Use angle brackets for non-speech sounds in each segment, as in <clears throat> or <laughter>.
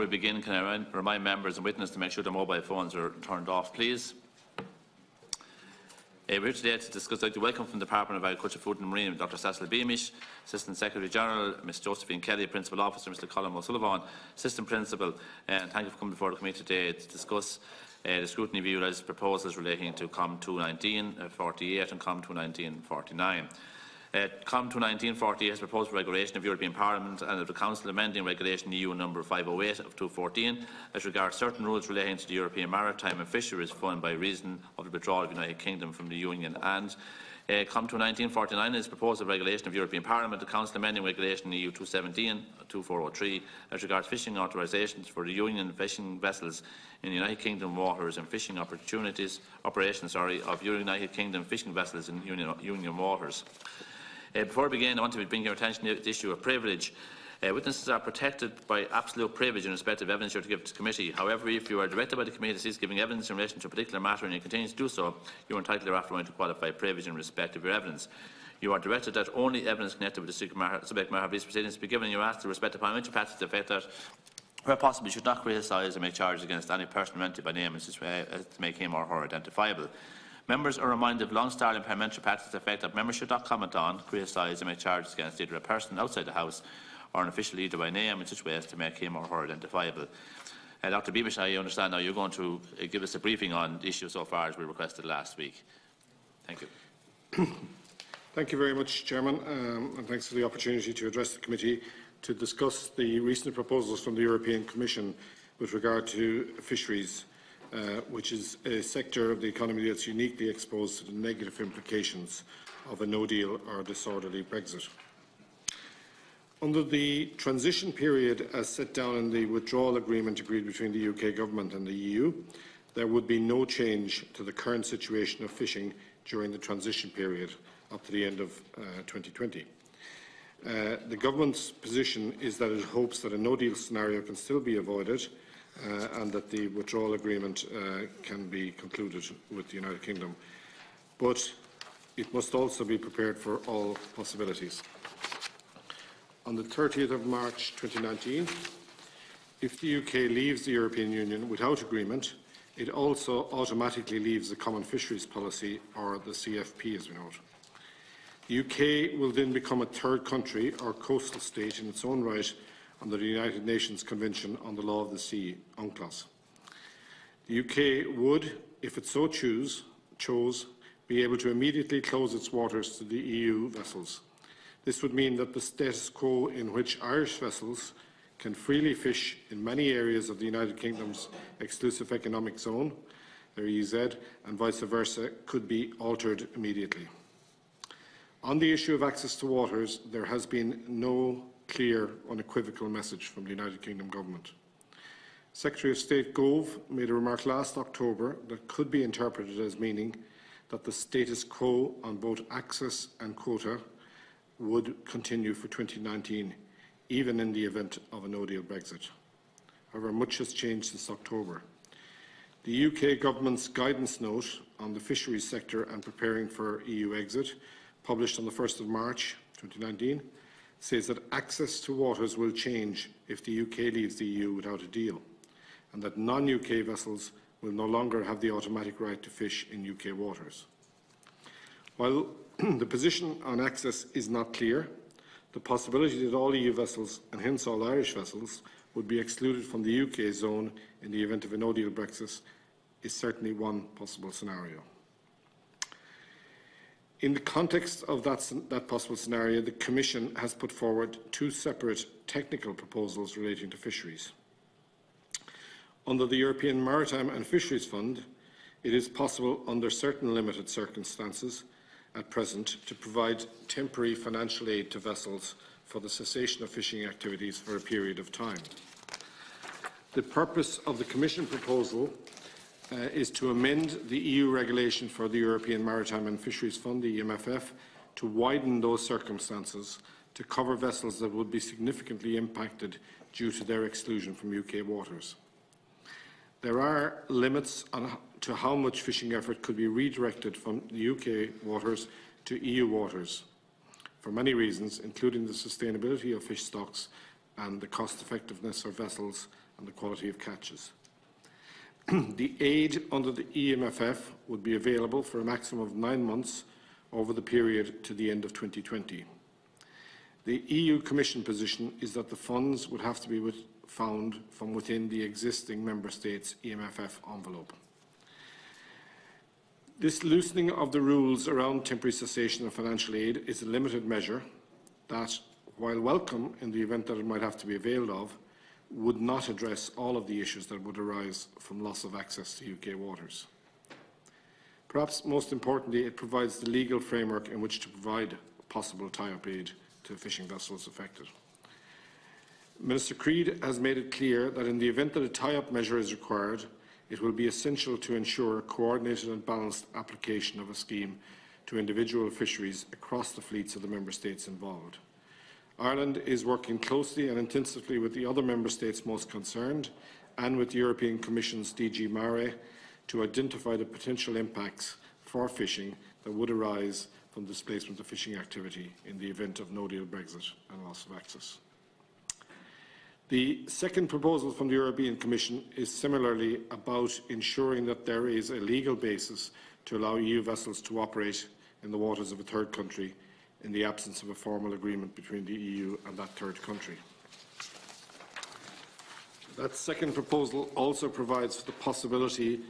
we begin, can I remind members and witnesses to make sure their mobile phones are turned off, please? Uh, we're here today to discuss, like, the welcome from the Department of Agriculture, Food and Marine, Dr. Cecil Beamish, Assistant Secretary General, Ms. Josephine Kelly, Principal Officer, Mr. Colin O'Sullivan, Assistant Principal, and thank you for coming before the committee today to discuss uh, the scrutiny view as proposals relating to COM 219 uh, 48 and COM 219 49. Uh, COM 21948 has proposed regulation of European Parliament and of the Council amending Regulation EU number 508 of 2014 as regards certain rules relating to the European Maritime and Fisheries Fund by reason of the withdrawal of the United Kingdom from the Union and uh, COM 1949 is proposed regulation of European Parliament, the Council amending Regulation EU 217-2403 as regards fishing authorisations for the Union fishing vessels in the United Kingdom waters and fishing opportunities operations sorry, of United Kingdom fishing vessels in Union, Union waters. Uh, before I begin, I want to bring your attention to the issue of privilege. Uh, witnesses are protected by absolute privilege in respect of evidence you are to give to the committee. However, if you are directed by the committee to cease giving evidence in relation to a particular matter and you continue to do so, you are entitled thereafter to qualify privilege in respect of your evidence. You are directed that only evidence connected with the subject matter of these proceedings be given and you are asked to respect the parliamentary practice to the effect that where possible, you should not criticise or make charges against any person mentioned by name as to make him or her identifiable. Members are reminded of long-standing parliamentary practice effect that members should not comment on, criticise or make charges against either a person outside the House or an official leader by name in such a way as to make him or her identifiable. Uh, Dr Beamish, I understand now you're going to uh, give us a briefing on the issue so far as we requested last week. Thank you. <coughs> Thank you very much, Chairman, um, and thanks for the opportunity to address the committee to discuss the recent proposals from the European Commission with regard to fisheries uh, which is a sector of the economy that's uniquely exposed to the negative implications of a no-deal or disorderly Brexit. Under the transition period as set down in the withdrawal agreement agreed between the UK Government and the EU, there would be no change to the current situation of fishing during the transition period up to the end of uh, 2020. Uh, the Government's position is that it hopes that a no-deal scenario can still be avoided and that the withdrawal agreement uh, can be concluded with the United Kingdom. But it must also be prepared for all possibilities. On the 30th of March 2019, if the UK leaves the European Union without agreement, it also automatically leaves the Common Fisheries Policy, or the CFP as we know it. The UK will then become a third country or coastal state in its own right under the United Nations Convention on the Law of the Sea, UNCLOS. The UK would, if it so choose, chose, be able to immediately close its waters to the EU vessels. This would mean that the status quo in which Irish vessels can freely fish in many areas of the United Kingdom's exclusive economic zone, their EEZ, and vice versa, could be altered immediately. On the issue of access to waters, there has been no clear, unequivocal message from the United Kingdom Government. Secretary of State Gove made a remark last October that could be interpreted as meaning that the status quo on both access and quota would continue for 2019, even in the event of a no-deal Brexit. However, much has changed since October. The UK Government's guidance note on the fisheries sector and preparing for EU exit, published on the 1st of March 2019, says that access to waters will change if the UK leaves the EU without a deal, and that non-UK vessels will no longer have the automatic right to fish in UK waters. While <clears throat> the position on access is not clear, the possibility that all EU vessels, and hence all Irish vessels, would be excluded from the UK zone in the event of a no-deal Brexit is certainly one possible scenario. In the context of that, that, possible scenario, the Commission has put forward two separate technical proposals relating to fisheries. Under the European Maritime and Fisheries Fund, it is possible, under certain limited circumstances at present, to provide temporary financial aid to vessels for the cessation of fishing activities for a period of time. The purpose of the Commission proposal uh, is to amend the EU regulation for the European Maritime and Fisheries Fund, the EMFF, to widen those circumstances to cover vessels that would be significantly impacted due to their exclusion from UK waters. There are limits on, to how much fishing effort could be redirected from the UK waters to EU waters for many reasons, including the sustainability of fish stocks and the cost effectiveness of vessels and the quality of catches. <clears throat> the aid under the EMFF would be available for a maximum of nine months over the period to the end of 2020. The EU Commission position is that the funds would have to be with, found from within the existing Member States' EMFF envelope. This loosening of the rules around temporary cessation of financial aid is a limited measure that, while welcome in the event that it might have to be availed of, would not address all of the issues that would arise from loss of access to UK waters. Perhaps most importantly, it provides the legal framework in which to provide possible tie-up aid to fishing vessels affected. Minister Creed has made it clear that in the event that a tie-up measure is required, it will be essential to ensure a coordinated and balanced application of a scheme to individual fisheries across the fleets of the Member States involved. Ireland is working closely and intensively with the other Member States most concerned and with the European Commission's DG Mare to identify the potential impacts for fishing that would arise from displacement of fishing activity in the event of no-deal Brexit and loss of access. The second proposal from the European Commission is similarly about ensuring that there is a legal basis to allow EU vessels to operate in the waters of a third country in the absence of a formal agreement between the EU and that third country. That second proposal also provides for the possibility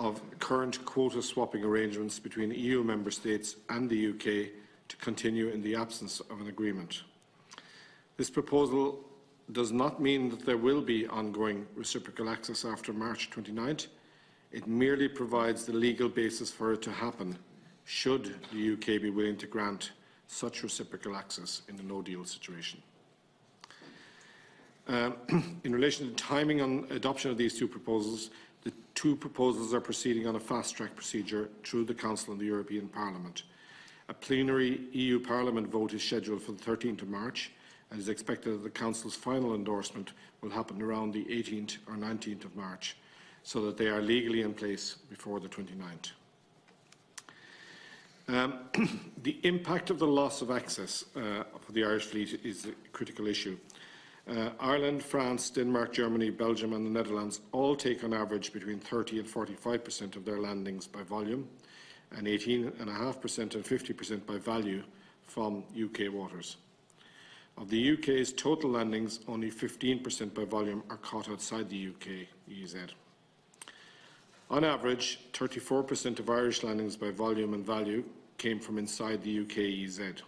of current quota swapping arrangements between EU member states and the UK to continue in the absence of an agreement. This proposal does not mean that there will be ongoing reciprocal access after March 29th. It merely provides the legal basis for it to happen should the UK be willing to grant such reciprocal access in a no-deal situation. Um, <clears throat> in relation to the timing on adoption of these two proposals, the two proposals are proceeding on a fast-track procedure through the Council and the European Parliament. A plenary EU Parliament vote is scheduled for the 13th of March and is expected that the Council's final endorsement will happen around the 18th or 19th of March so that they are legally in place before the 29th. Um, <clears throat> the impact of the loss of access uh, for the Irish fleet is a critical issue. Uh, Ireland, France, Denmark, Germany, Belgium and the Netherlands all take on average between 30 and 45 per cent of their landings by volume and 18.5% and 50% by value from UK waters. Of the UK's total landings, only 15% by volume are caught outside the UK EEZ. On average, 34% of Irish landings by volume and value came from inside the UK EEZ.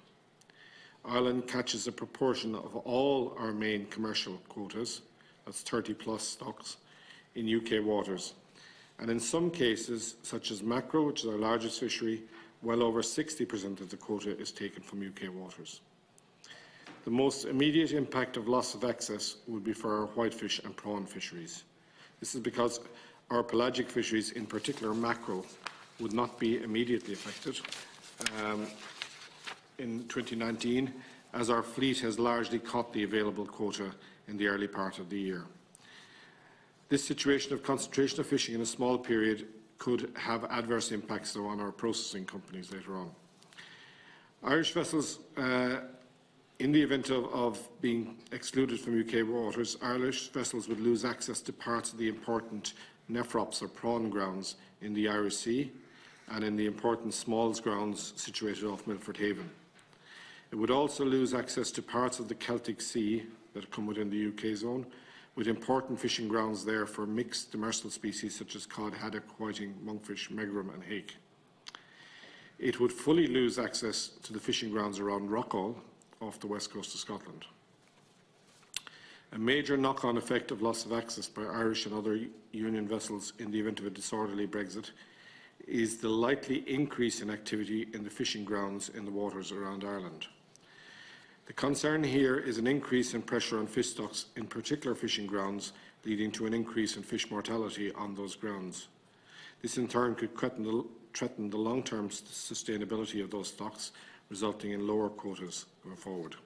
Ireland catches a proportion of all our main commercial quotas, that's 30 plus stocks, in UK waters. And in some cases, such as mackerel, which is our largest fishery, well over 60% of the quota is taken from UK waters. The most immediate impact of loss of access would be for our whitefish and prawn fisheries. This is because our pelagic fisheries, in particular mackerel, would not be immediately affected um, in 2019, as our fleet has largely caught the available quota in the early part of the year. This situation of concentration of fishing in a small period could have adverse impacts, though, on our processing companies later on. Irish vessels, uh, in the event of, of, being excluded from UK waters, Irish vessels would lose access to parts of the important nephrops or prawn grounds in the Irish Sea and in the important smalls grounds situated off Milford Haven. It would also lose access to parts of the Celtic Sea that come within the UK zone, with important fishing grounds there for mixed demersal species such as cod, haddock, whiting, monkfish, megrim and hake. It would fully lose access to the fishing grounds around Rockall off the west coast of Scotland. A major knock-on effect of loss of access by Irish and other Union vessels in the event of a disorderly Brexit is the likely increase in activity in the fishing grounds in the waters around Ireland. The concern here is an increase in pressure on fish stocks, in particular fishing grounds, leading to an increase in fish mortality on those grounds. This in turn could threaten the, long-term sustainability of those stocks, resulting in lower quotas going forward.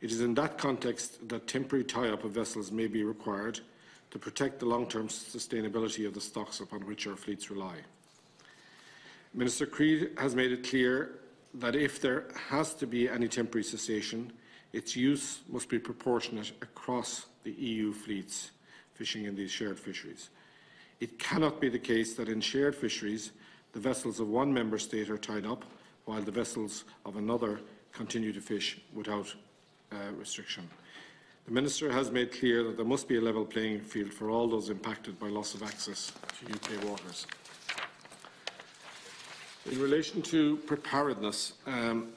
It is in that context that temporary tie-up of vessels may be required to protect the long-term sustainability of the stocks upon which our fleets rely. Minister Creed has made it clear that if there has to be any temporary cessation, its use must be proportionate across the EU fleets fishing in these shared fisheries. It cannot be the case that in shared fisheries, the vessels of one member state are tied up, while the vessels of another continue to fish without uh, restriction. The Minister has made clear that there must be a level playing field for all those impacted by loss of access to UK waters. In relation to preparedness, um,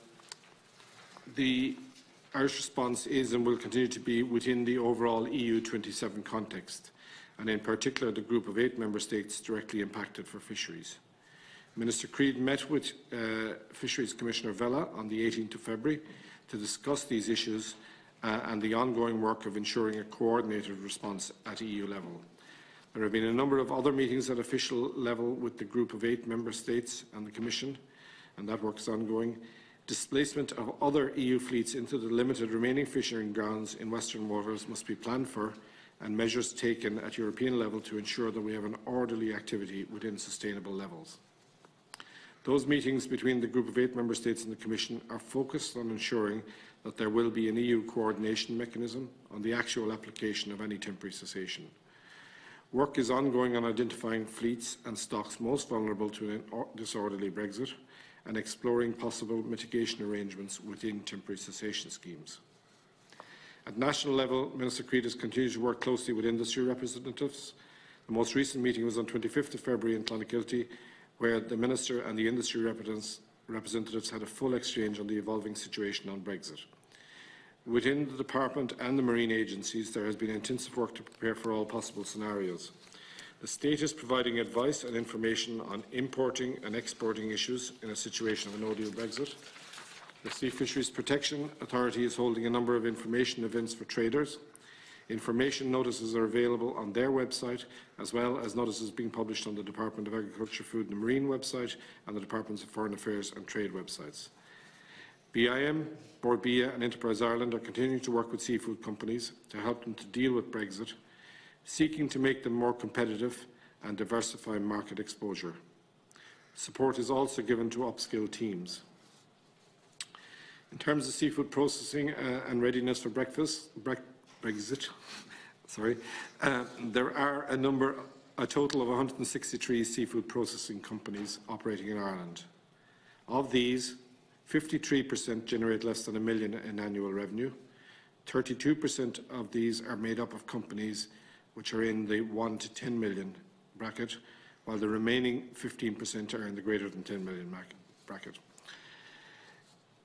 the Irish response is and will continue to be within the overall EU 27 context, and in particular the group of eight member states directly impacted for fisheries. Minister Creed met with uh, Fisheries Commissioner Vella on the 18th of February to discuss these issues uh, and the ongoing work of ensuring a coordinated response at EU level. There have been a number of other meetings at official level with the group of eight member states and the Commission, and that work is ongoing. Displacement of other EU fleets into the limited remaining fishing grounds in Western waters must be planned for and measures taken at European level to ensure that we have an orderly activity within sustainable levels. Those meetings between the group of eight member states and the Commission are focused on ensuring that there will be an EU coordination mechanism on the actual application of any temporary cessation. Work is ongoing on identifying fleets and stocks most vulnerable to an disorderly Brexit and exploring possible mitigation arrangements within temporary cessation schemes. At national level, Minister Creed has continued to work closely with industry representatives. The most recent meeting was on 25th of February in Clonakilty where the Minister and the industry representatives had a full exchange on the evolving situation on Brexit. Within the Department and the Marine agencies, there has been intensive work to prepare for all possible scenarios. The State is providing advice and information on importing and exporting issues in a situation of a no-deal Brexit. The Sea Fisheries Protection Authority is holding a number of information events for traders Information notices are available on their website, as well as notices being published on the Department of Agriculture, Food and Marine website and the Departments of Foreign Affairs and Trade websites. BIM, Bord Bia and Enterprise Ireland are continuing to work with seafood companies to help them to deal with Brexit, seeking to make them more competitive and diversify market exposure. Support is also given to upskill teams. In terms of seafood processing uh, and readiness for breakfast, bre Brexit, <laughs> sorry, uh, there are a number, a total of 163 seafood processing companies operating in Ireland. Of these, 53% generate less than a million in annual revenue. 32% of these are made up of companies which are in the 1 to 10 million bracket, while the remaining 15% are in the greater than 10 million bracket.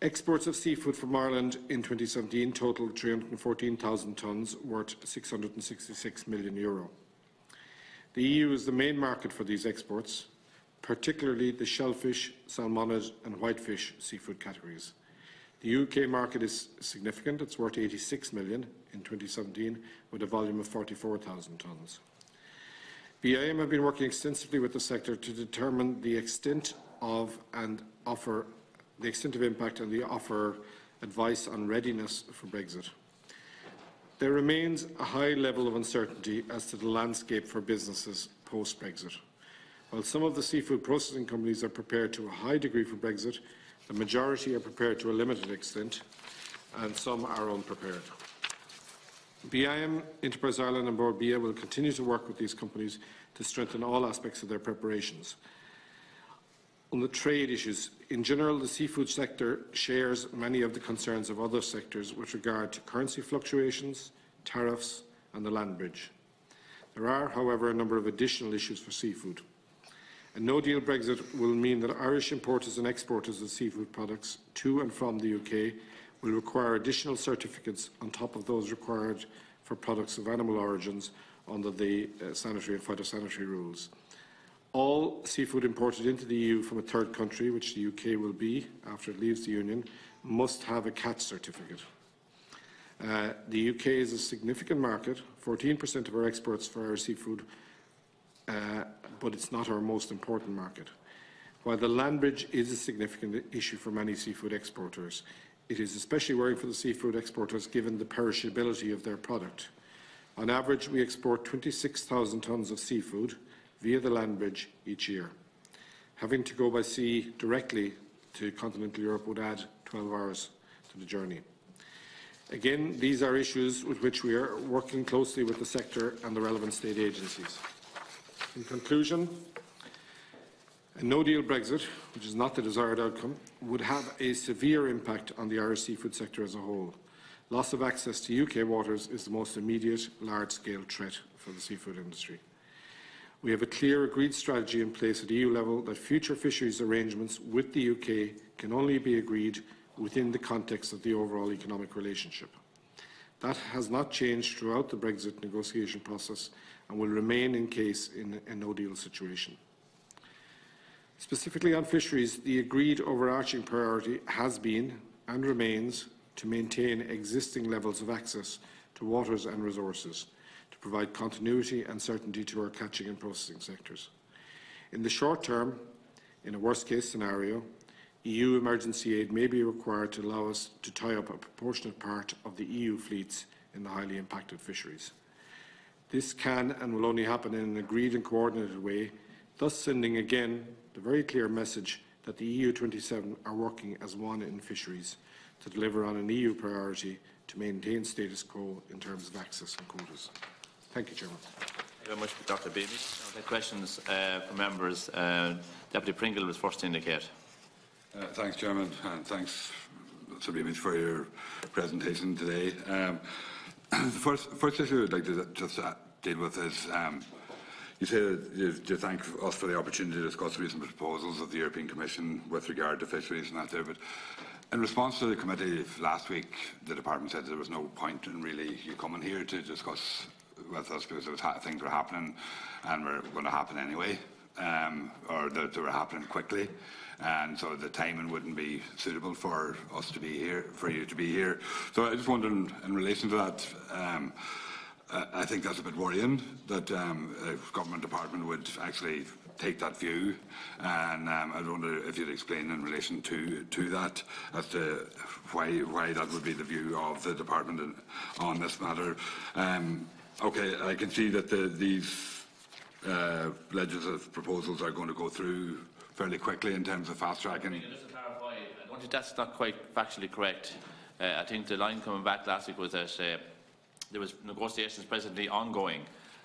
Exports of seafood from Ireland in 2017 totaled 314,000 tonnes, worth 666 million euro. The EU is the main market for these exports, particularly the shellfish, salmonid and whitefish seafood categories. The UK market is significant. It's worth 86 million in 2017, with a volume of 44,000 tonnes. BIM have been working extensively with the sector to determine the extent of and offer the extent of impact and the offer advice on readiness for Brexit. There remains a high level of uncertainty as to the landscape for businesses post-Brexit. While some of the seafood processing companies are prepared to a high degree for Brexit, the majority are prepared to a limited extent, and some are unprepared. BIM, Enterprise Ireland and Bord Bia will continue to work with these companies to strengthen all aspects of their preparations. On the trade issues, in general, the seafood sector shares many of the concerns of other sectors with regard to currency fluctuations, tariffs and the land bridge. There are, however, a number of additional issues for seafood. A no-deal Brexit will mean that Irish importers and exporters of seafood products to and from the UK will require additional certificates on top of those required for products of animal origins under the uh, sanitary and phytosanitary rules. All seafood imported into the EU from a third country, which the UK will be after it leaves the Union, must have a catch certificate. Uh, the UK is a significant market, 14% of our exports for our seafood, uh, but it's not our most important market. While the land bridge is a significant issue for many seafood exporters, it is especially worrying for the seafood exporters given the perishability of their product. On average, we export 26,000 tonnes of seafood, via the land bridge each year. Having to go by sea directly to continental Europe would add 12 hours to the journey. Again, these are issues with which we are working closely with the sector and the relevant state agencies. In conclusion, a no-deal Brexit, which is not the desired outcome, would have a severe impact on the Irish seafood sector as a whole. Loss of access to UK waters is the most immediate large-scale threat for the seafood industry. We have a clear agreed strategy in place at EU level that future fisheries arrangements with the UK can only be agreed within the context of the overall economic relationship. That has not changed throughout the Brexit negotiation process and will remain in case in a no-deal situation. Specifically on fisheries, the agreed overarching priority has been and remains to maintain existing levels of access to waters and resources, to provide continuity and certainty to our catching and processing sectors. In the short term, in a worst-case scenario, EU emergency aid may be required to allow us to tie up a proportionate part of the EU fleets in the highly impacted fisheries. This can and will only happen in an agreed and coordinated way, thus sending again the very clear message that the EU27 are working as one in fisheries to deliver on an EU priority to maintain status quo in terms of access and quotas. Thank you, Chairman. Thank you very much, Dr Beamish. Now, the questions uh, from members. Uh, Deputy Pringle was first to indicate. Uh, thanks, Chairman, and thanks, Sir Beamish, for your presentation today. Um, <clears throat> the first, first issue I'd like to just uh, with is um, you say that you, you thank us for the opportunity to discuss recent proposals of the European Commission with regard to fisheries and that there, but in response to the committee last week, the department said there was no point in really you coming here to discuss with us because things were happening and were going to happen anyway, um, or that they were happening quickly and so the timing wouldn't be suitable for us to be here, for you to be here. So I just wondered, in, in relation to that, um, I think that's a bit worrying that um, a government department would actually take that view, and um, I wonder if you'd explain in relation to to that as to why why that would be the view of the department in, on this matter. Um, okay, I can see that the, these uh, legislative proposals are going to go through fairly quickly in terms of fast tracking. Just to clarify, I that's not quite factually correct. Uh, I think the line coming back last week was that uh, there was negotiations presently ongoing.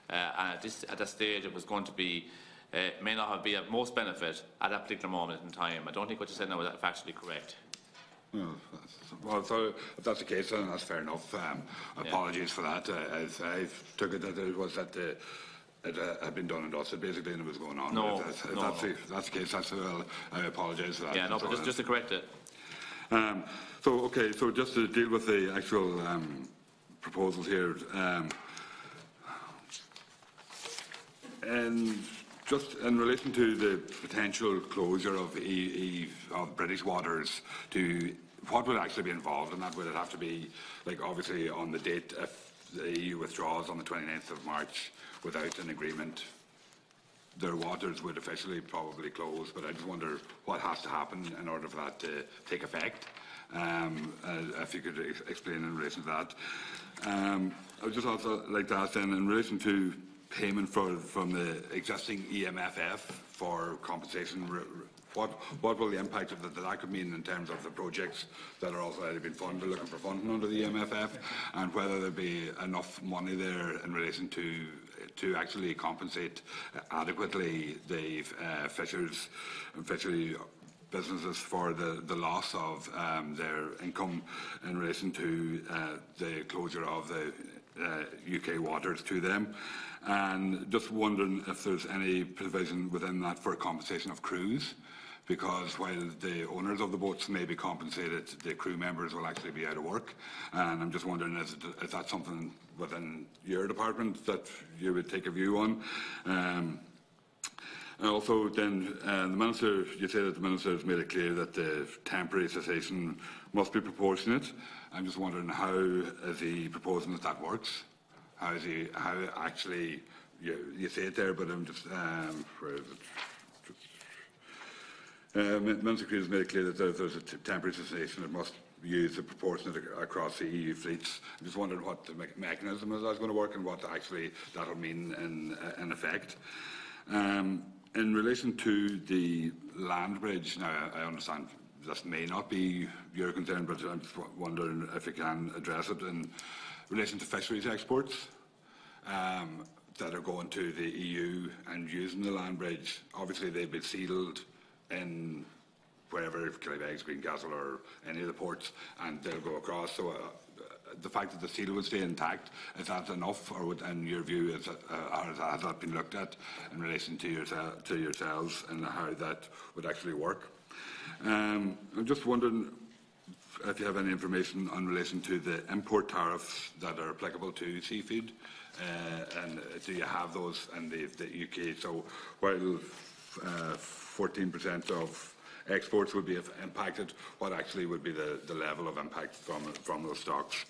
Uh, and at, this, at that stage, it was going to be uh, may not have been of most benefit at that particular moment in time. I don't think what you said now was factually correct. Well, well, so if that's the case, then that's fair enough. Um, apologies yeah. for that. Uh, I, I took it that it was that the it uh, had been done and dusted basically and it was going on. No, if, if no, that's, no. The, that's the case. That's well, I apologise for that. Yeah, no, but just, just to correct it. Um, so okay, so just to deal with the actual um, proposals here, um, and just in relation to the potential closure of, e, e, of British waters to what would actually be involved in that? Would it have to be, like, obviously on the date if the EU withdraws on the 29th of March without an agreement, their waters would officially probably close, but I just wonder what has to happen in order for that to take effect. Um, uh, if you could ex explain in relation to that. Um, I would just also like to ask then, in relation to payment for, from the existing EMFF for compensation what, what will the impact of that, that could mean in terms of the projects that are also already been funded, looking for funding under the EMFF, and whether there be enough money there in relation to to actually compensate adequately the uh, fishers and fishery businesses for the, the loss of um, their income in relation to uh, the closure of the uh, UK waters to them. And just wondering if there's any provision within that for compensation of crews because while the owners of the boats may be compensated, the crew members will actually be out of work. And I'm just wondering, is, it, is that something within your department that you would take a view on? Um, and also then, uh, the Minister, you say that the Minister has made it clear that the temporary cessation must be proportionate. I'm just wondering how is he proposing that that works? How is he, how actually, you, you say it there, but I'm just, um, where is it? Uh, Minister Creed has made it clear that there, there's a temporary cessation that must use a proportionate across the EU fleets. I'm just wondering what the me mechanism is that's going to work and what actually that will mean in, uh, in effect. Um, in relation to the land bridge, now I understand this may not be your concern, but I'm wondering if you can address it in relation to fisheries exports um, that are going to the EU and using the land bridge. Obviously, they've been sealed in wherever, Killybegs, Greencastle or any of the ports, and they'll go across. So uh, the fact that the seal would stay intact, is that enough, or would, in your view, is uh, has, that been looked at in relation to, your, to yourselves and how that would actually work? Um, I'm just wondering if you have any information on relation to the import tariffs that are applicable to seafood, uh, and do you have those in the, the UK? So while uh, 14% of exports would be impacted, what actually would be the, the level of impact from, from those stocks?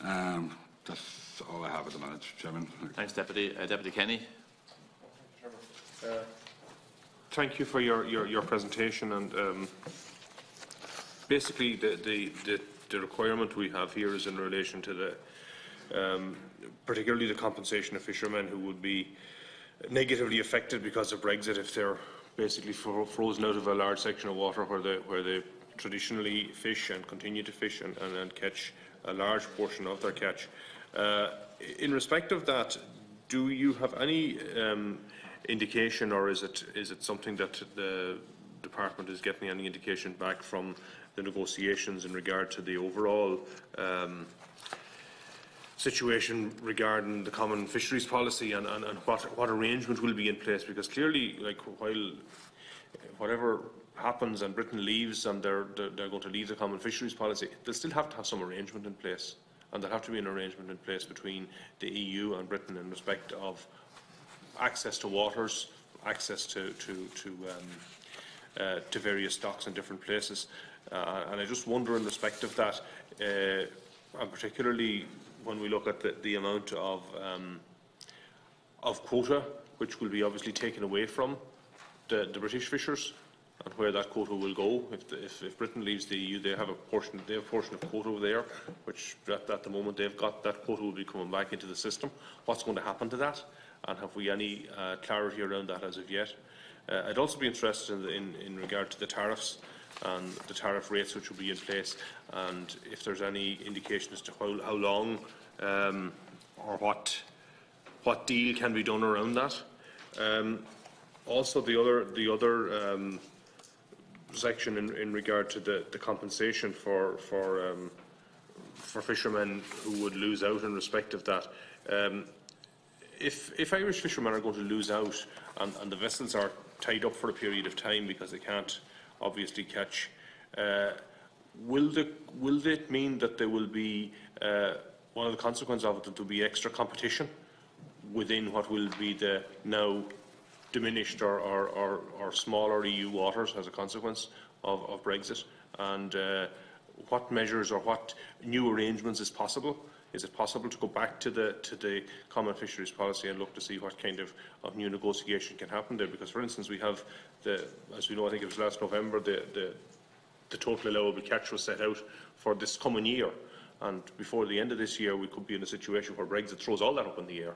Um, that's all I have at the minute, Chairman. Thanks, Deputy. Uh, Deputy Kenny. Thank you for your, your, your presentation and um, basically the, the, the, the requirement we have here is in relation to the um, particularly the compensation of fishermen who would be negatively affected because of Brexit if they're basically fro frozen out of a large section of water where they, where they traditionally fish and continue to fish and, and, and catch a large portion of their catch. Uh, in respect of that, do you have any um, indication or is it, is it something that the department is getting any indication back from the negotiations in regard to the overall um, situation regarding the common fisheries policy and, and, and what, what arrangement will be in place? Because clearly, like, while whatever happens and Britain leaves and they're, they're, they're going to leave the common fisheries policy, they'll still have to have some arrangement in place. And there'll have to be an arrangement in place between the EU and Britain in respect of access to waters, access to, to, to, um, uh, to various stocks in different places. Uh, and I just wonder in respect of that, uh, and particularly when we look at the, the amount of, um, of quota, which will be obviously taken away from the, the British fishers, and where that quota will go. If, the, if, if Britain leaves the EU, they have a portion, they have a portion of quota over there, which at, at the moment they've got, that quota will be coming back into the system. What's going to happen to that? And have we any uh, clarity around that as of yet? Uh, I'd also be interested in, in, in regard to the tariffs and the tariff rates which will be in place, and if there's any indication as to how, how long um, or what what deal can be done around that. Um, also, the other the other um, section in, in regard to the, the compensation for for um, for fishermen who would lose out in respect of that. Um, if, if Irish fishermen are going to lose out and, and the vessels are tied up for a period of time because they can't obviously catch, uh, will, the, will it mean that there will be, uh, one of the consequences of it, that there will be extra competition within what will be the now diminished or, or, or, or smaller EU waters as a consequence of, of Brexit? And uh, what measures or what new arrangements is possible? Is it possible to go back to the, to the common fisheries policy and look to see what kind of, of new negotiation can happen there? Because, for instance, we have, the, as we know, I think it was last November, the, the, the total allowable catch was set out for this coming year. And before the end of this year, we could be in a situation where Brexit throws all that up in the air.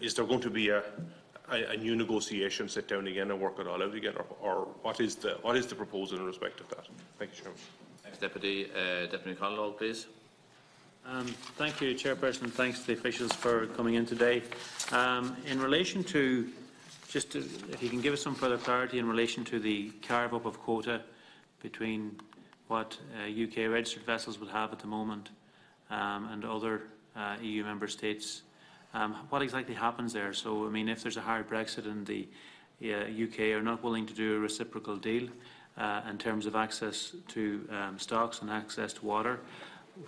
Is there going to be a, a, a new negotiation, sit down again and work it all out again, or, or what is the what is the proposal in respect of that? Thank you, Chairman. Deputy. Uh, Deputy McConalogue, please. Um, thank you, Chairperson, thanks to the officials for coming in today. Um, in relation to, just to, if you can give us some further clarity in relation to the carve-up of quota between what uh, UK registered vessels would have at the moment um, and other uh, EU member states, um, what exactly happens there? So, I mean, if there's a hard Brexit and the uh, UK are not willing to do a reciprocal deal uh, in terms of access to um, stocks and access to water,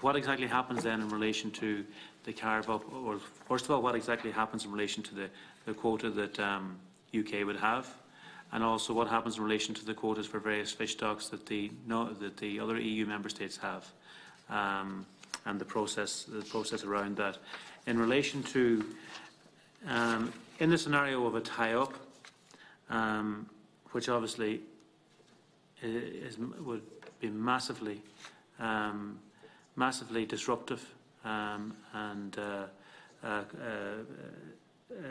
what exactly happens then in relation to the carve-up, or first of all, what exactly happens in relation to the, the quota that um, UK would have, and also what happens in relation to the quotas for various fish stocks that the, no, that the other EU member states have, um, and the process, the process around that. In relation to, um, in the scenario of a tie-up, um, which obviously is, would be massively um, massively disruptive um, and uh, uh, uh,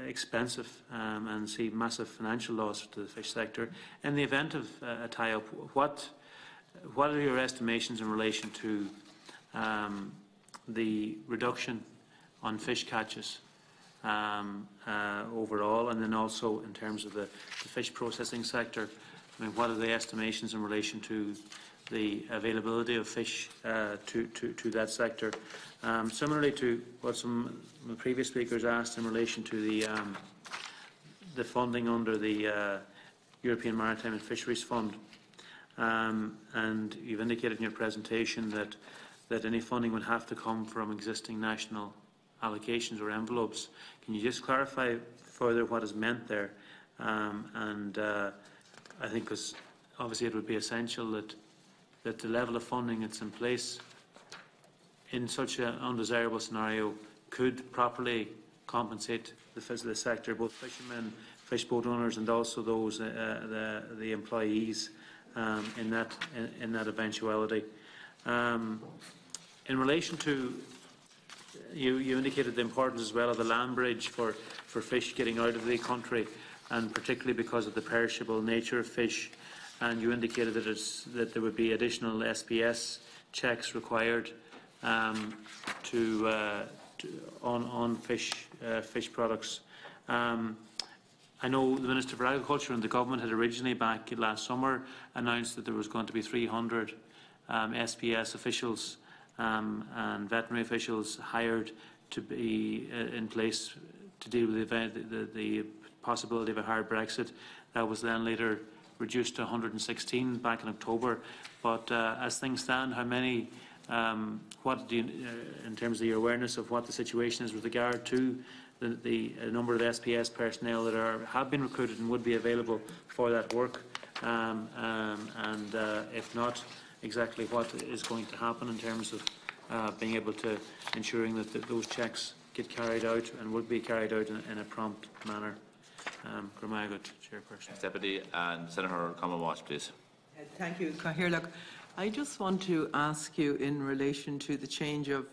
expensive um, and see massive financial loss to the fish sector. In the event of uh, a tie-up, what what are your estimations in relation to um, the reduction on fish catches um, uh, overall, and then also in terms of the, the fish processing sector? I mean, what are the estimations in relation to the availability of fish uh, to, to, to that sector? Um, similarly to what some previous speakers asked in relation to the, um, the funding under the uh, European Maritime and Fisheries Fund. Um, and you've indicated in your presentation that, that any funding would have to come from existing national allocations or envelopes. Can you just clarify further what is meant there? Um, and uh, I think 'cause obviously it would be essential that, that the level of funding that's in place in such an undesirable scenario could properly compensate the, fis- the sector, both fishermen, fish boat owners, and also those, uh, the, the employees um, in that, in, in that eventuality. Um, in relation to, you, you indicated the importance as well of the land bridge for, for fish getting out of the country, and particularly because of the perishable nature of fish. And you indicated that, that there would be additional SPS checks required um, to, uh, to, on, on fish, uh, fish products. Um, I know the Minister for Agriculture and the government had originally back last summer announced that there was going to be 300 um, SPS officials um, and veterinary officials hired to be uh, in place to deal with the, the, the possibility of a hard Brexit. That was then later reduced to 116 back in October. But uh, as things stand, how many, um, what do you, uh, in terms of your awareness of what the situation is with regard to the, the number of SPS personnel that are, have been recruited and would be available for that work? Um, um, and uh, if not, exactly what is going to happen in terms of uh, being able to ensuring that th those checks get carried out and would be carried out in, in a prompt manner. Um, Chairperson. Deputy and Senator Conway-Walsh, please. Thank you, Cathaoirleach. I just want to ask you in relation to the change of,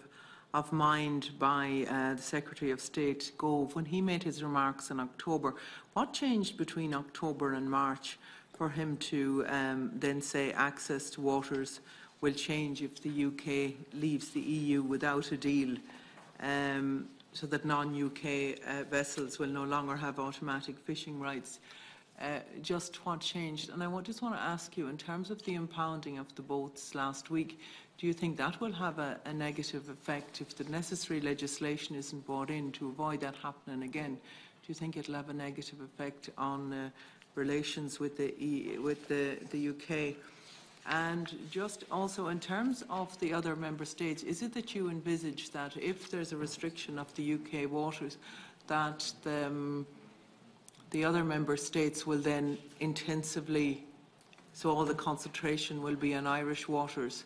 of mind by uh, the Secretary of State, Gove, when he made his remarks in October, what changed between October and March for him to um, then say access to waters will change if the UK leaves the EU without a deal? Um, so that non-UK uh, vessels will no longer have automatic fishing rights. Uh, just what changed? And I just want to ask you, in terms of the impounding of the boats last week, do you think that will have a, a negative effect if the necessary legislation isn't brought in to avoid that happening again? Do you think it'll have a negative effect on uh, relations with the, with the, the UK? And just also in terms of the other member states, is it that you envisage that if there's a restriction of the UK waters, that the, um, the other member states will then intensively, so all the concentration will be on Irish waters?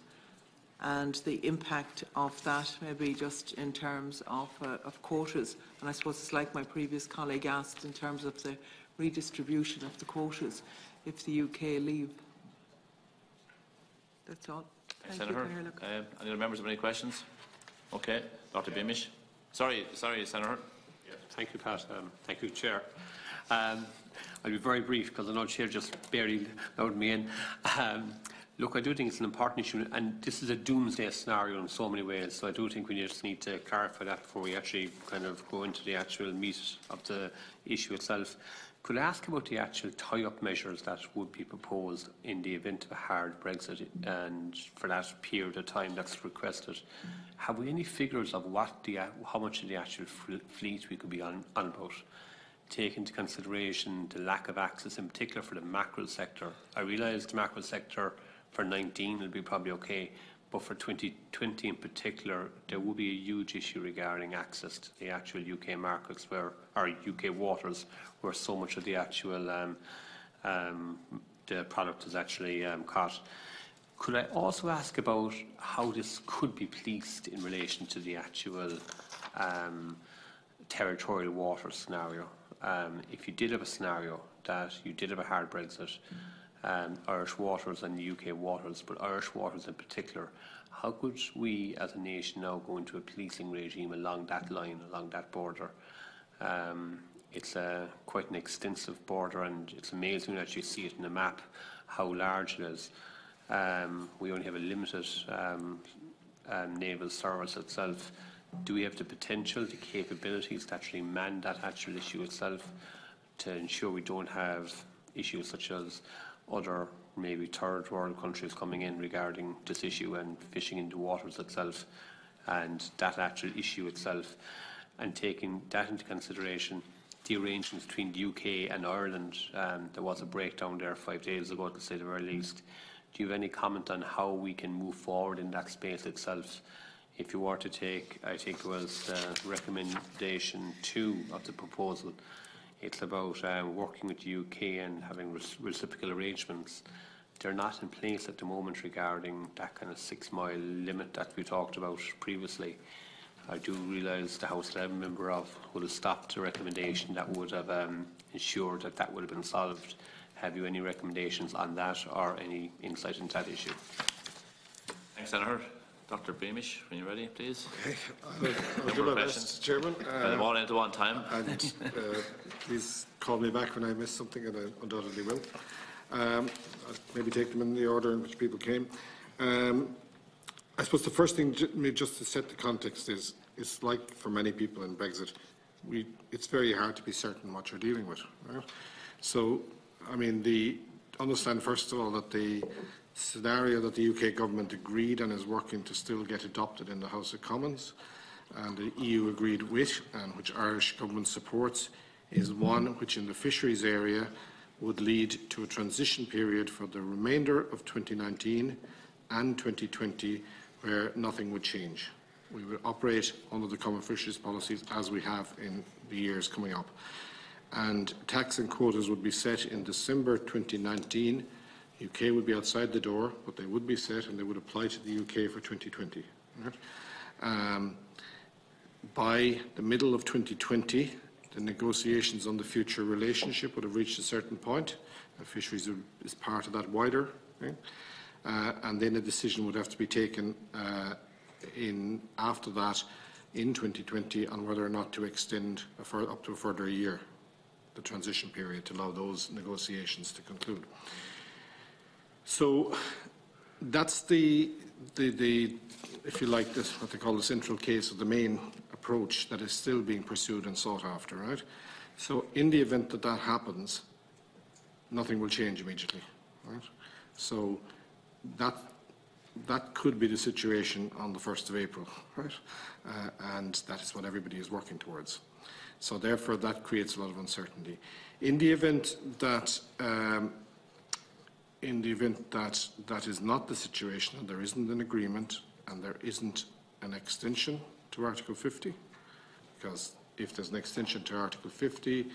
And the impact of that, maybe just in terms of, uh, of quotas, and I suppose it's like my previous colleague asked in terms of the redistribution of the quotas if the UK leave. That's all. Thank you, Senator, Cathaoirleach. uh, any other members have any questions? Okay, Dr. Beamish. Sorry, sorry, Senator. Yeah, Thank you, Pat. Um, Thank you, Chair. Um, I'll be very brief because I know Chair just barely allowed me in. Um, Look, I do think it's an important issue, and this is a doomsday scenario in so many ways, so I do think we just need to clarify that before we actually kind of go into the actual meat of the issue itself. Could I ask about the actual tie-up measures that would be proposed in the event of a hard Brexit and for that period of time that's requested? Have we any figures of what the, how much of the actual fleet we could be on, on about? Take into consideration the lack of access, in particular for the mackerel sector. I realise the mackerel sector for 19 will be probably okay, but for 2020 in particular, there will be a huge issue regarding access to the actual UK markets where, or UK waters, where so much of the actual um, um, the product is actually um, caught. Could I also ask about how this could be policed in relation to the actual um, territorial water scenario? Um, if you did have a scenario that you did have a hard Brexit, um, Irish waters and UK waters, but Irish waters in particular, how could we as a nation now go into a policing regime along that line, along that border? Um, it's a, quite an extensive border and it's amazing that you see it in a map how large it is. Um, we only have a limited um, um, naval service itself. Do we have the potential, the capabilities to actually man that actual issue itself to ensure we don't have issues such as other maybe third world countries coming in regarding this issue and fishing in the waters itself and that actual issue itself and taking that into consideration the arrangements between the UK and Ireland. Um, there was a breakdown there five days ago, to say the very least. Do you have any comment on how we can move forward in that space itself? If you were to take, I think it was uh, recommendation two of the proposal, it's about um, working with the UK and having reci- reciprocal arrangements. They're not in place at the moment regarding that kind of six-mile limit that we talked about previously. I do realise the House that I'm a member of would have stopped the recommendation that would have um, ensured that that would have been solved. Have you any recommendations on that or any insight into that issue? Thanks, Senator. Dr Beamish, when you're ready, please. I'll I'll do my best, Chairman. Uh, all into one time. And uh, please call me back when I miss something, and I undoubtedly will. Um, I'll maybe take them in the order in which people came. Um, I suppose the first thing, just to set the context, is it's like for many people in Brexit, we, it's very hard to be certain what you're dealing with. Right? So, I mean, the understand first of all that the scenario that the UK government agreed and is working to still get adopted in the House of Commons, and the EU agreed with, and which Irish government supports, is one which in the fisheries area would lead to a transition period for the remainder of 2019 and 2020 where nothing would change. We would operate under the common fisheries policies as we have in the years coming up. And TACs and quotas would be set in December 2019. UK would be outside the door, but they would be set and they would apply to the UK for 2020. right? Um, by the middle of 2020, the negotiations on the future relationship would have reached a certain point. and Fisheries is part of that wider. okay? Uh, and then a decision would have to be taken uh, in, after that, in 2020, on whether or not to extend up to a further year, the transition period, to allow those negotiations to conclude. So that's the, the, the, if you like, this, what they call the central case of the main approach that is still being pursued and sought after, right? So in the event that that happens, nothing will change immediately, right? So that, that could be the situation on the 1st of April, <laughs> right? Uh, and that is what everybody is working towards. So therefore, that creates a lot of uncertainty. In the event that um, in the event that that is not the situation and there isn't an agreement and there isn't an extension to Article 50, because if there's an extension to Article 50,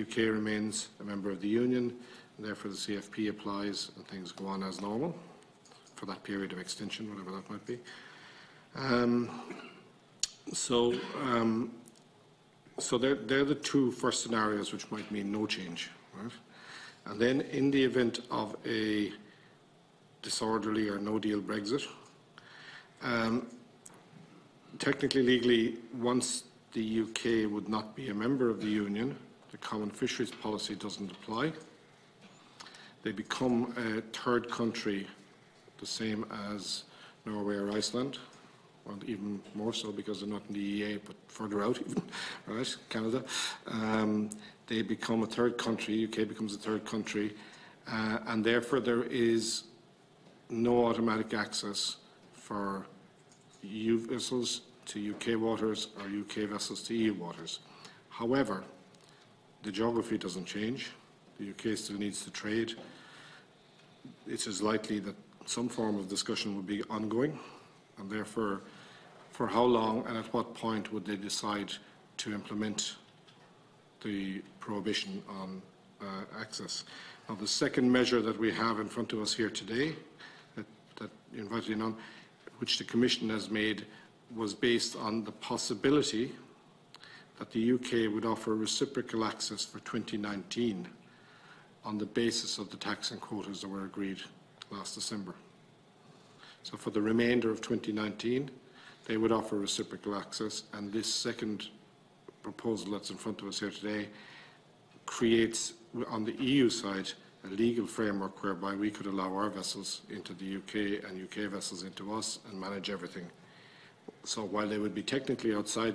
UK remains a member of the Union, and therefore the CFP applies and things go on as normal for that period of extension, whatever that might be. Um, so, um, so they're, they're the two first scenarios which might mean no change, right? And then in the event of a disorderly or no-deal Brexit, um, technically, legally, once the UK would not be a member of the Union, the common fisheries policy doesn't apply. They become a third country, the same as Norway or Iceland, or even more so because they're not in the EEA, but further out even, <laughs> right, Canada. Um, they become a third country, UK becomes a third country, uh, and therefore there is no automatic access for EU vessels to UK waters or UK vessels to EU waters. However, the geography doesn't change. The UK still needs to trade. It is likely that some form of discussion will be ongoing, and therefore, for how long and at what point would they decide to implement the prohibition on uh, access? Now, the second measure that we have in front of us here today, that, that you invited in on, which the Commission has made, was based on the possibility that the UK would offer reciprocal access for 2019 on the basis of the TACs and quotas that were agreed last December. So for the remainder of 2019, they would offer reciprocal access, and this second proposal that's in front of us here today creates, on the EU side, a legal framework whereby we could allow our vessels into the UK and UK vessels into us and manage everything. So while they would be technically outside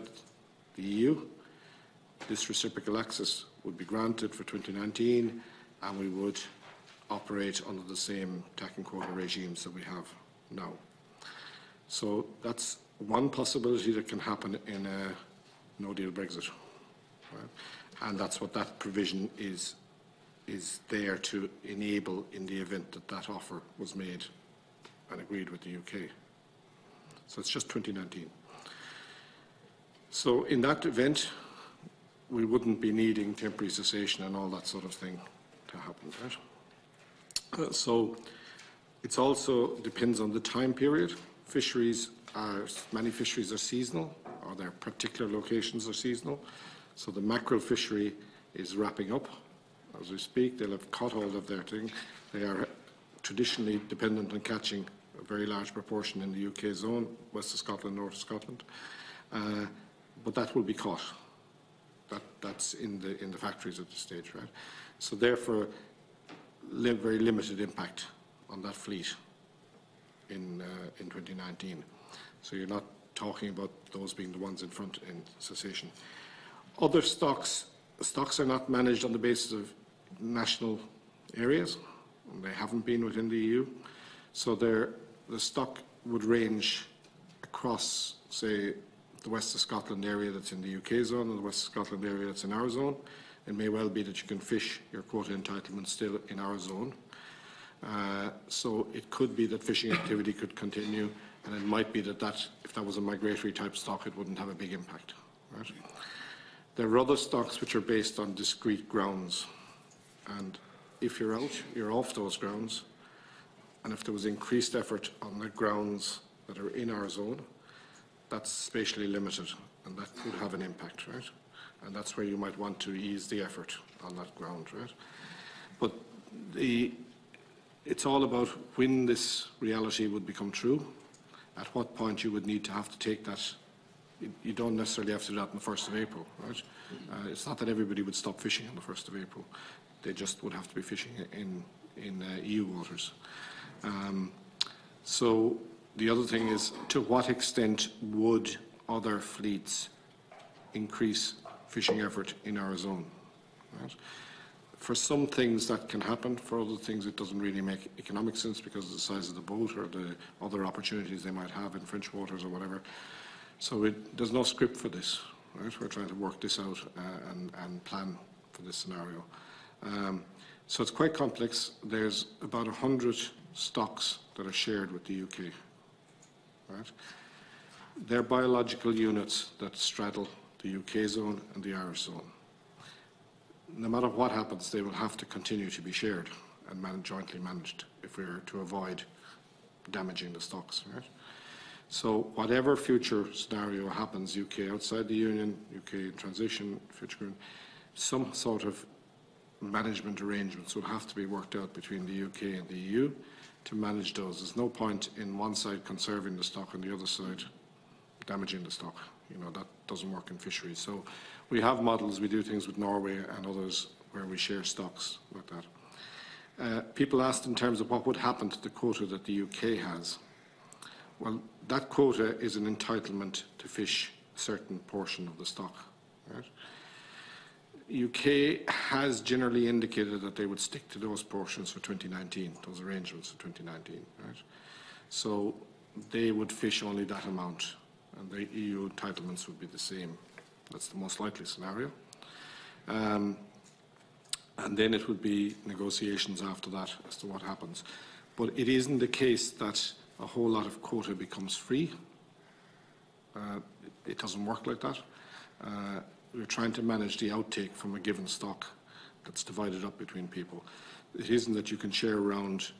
the EU, this reciprocal access would be granted for 2019 and we would operate under the same TAC and quota regimes that we have now. So that's one possibility that can happen in a no-deal Brexit. right? And that's what that provision is, is there to enable in the event that that offer was made and agreed with the UK. So it's just 2019. So in that event, we wouldn't be needing temporary cessation and all that sort of thing to happen, right? Uh, So it also depends on the time period. Fisheries are, many fisheries are seasonal, or their particular locations are seasonal. So the mackerel fishery is wrapping up as we speak. They'll have caught hold of their thing. They are traditionally dependent on catching a very large proportion in the UK zone, west of Scotland, north of Scotland. Uh, but that will be caught. That, that's in the, in the factories at this stage, right? So therefore, li- very limited impact on that fleet in, uh, in 2019. So you're not talking about those being the ones in front in cessation. Other stocks, stocks are not managed on the basis of national areas. They haven't been within the EU. So the stock would range across, say, the west of Scotland area that's in the UK zone and the west of Scotland area that's in our zone. It may well be that you can fish your quota entitlement still in our zone. Uh, So it could be that fishing activity could continue, and it might be that that, if that was a migratory type stock, it wouldn't have a big impact, right? There are other stocks which are based on discrete grounds, and if you're out, you're off those grounds, and if there was increased effort on the grounds that are in our zone, that's spatially limited, and that could have an impact, right? And that's where you might want to ease the effort on that ground, right? But the, it's all about when this reality would become true, at what point you would need to have to take that. You- don't necessarily have to do that on the 1st of April, right? Uh, it's not that everybody would stop fishing on the 1st of April. They just would have to be fishing in, in uh, EU waters. Um, so the other thing is, to what extent would other fleets increase fishing effort in our zone? Right? For some things that can happen, for other things it doesn't really make economic sense because of the size of the boat or the other opportunities they might have in French waters or whatever. So it, there's no script for this, right? We're trying to work this out uh, and, and plan for this scenario. Um, so it's quite complex. There's about 100 stocks that are shared with the UK, right? They're biological units that straddle the UK zone and the Irish zone. No matter what happens, they will have to continue to be shared and man- jointly managed if we're to avoid damaging the stocks, right? So whatever future scenario happens, UK outside the Union, UK in transition, future, some sort of management arrangements will have to be worked out between the UK and the EU to manage those. There's no point in one side conserving the stock and the other side damaging the stock. You know, that doesn't work in fisheries. So we have models, we do things with Norway and others where we share stocks like that. Uh, people asked in terms of what would happen to the quota that the UK has. Well, that quota is an entitlement to fish a certain portion of the stock. Right? UK has generally indicated that they would stick to those portions for 2019, those arrangements for 2019. Right? So they would fish only that amount, and the EU entitlements would be the same. That's the most likely scenario. Um, and then it would be negotiations after that as to what happens. But it isn't the case that a whole lot of quota becomes free. Uh, it doesn't work like that. Uh, we're trying to manage the outtake from a given stock that's divided up between people. It isn't that you can share around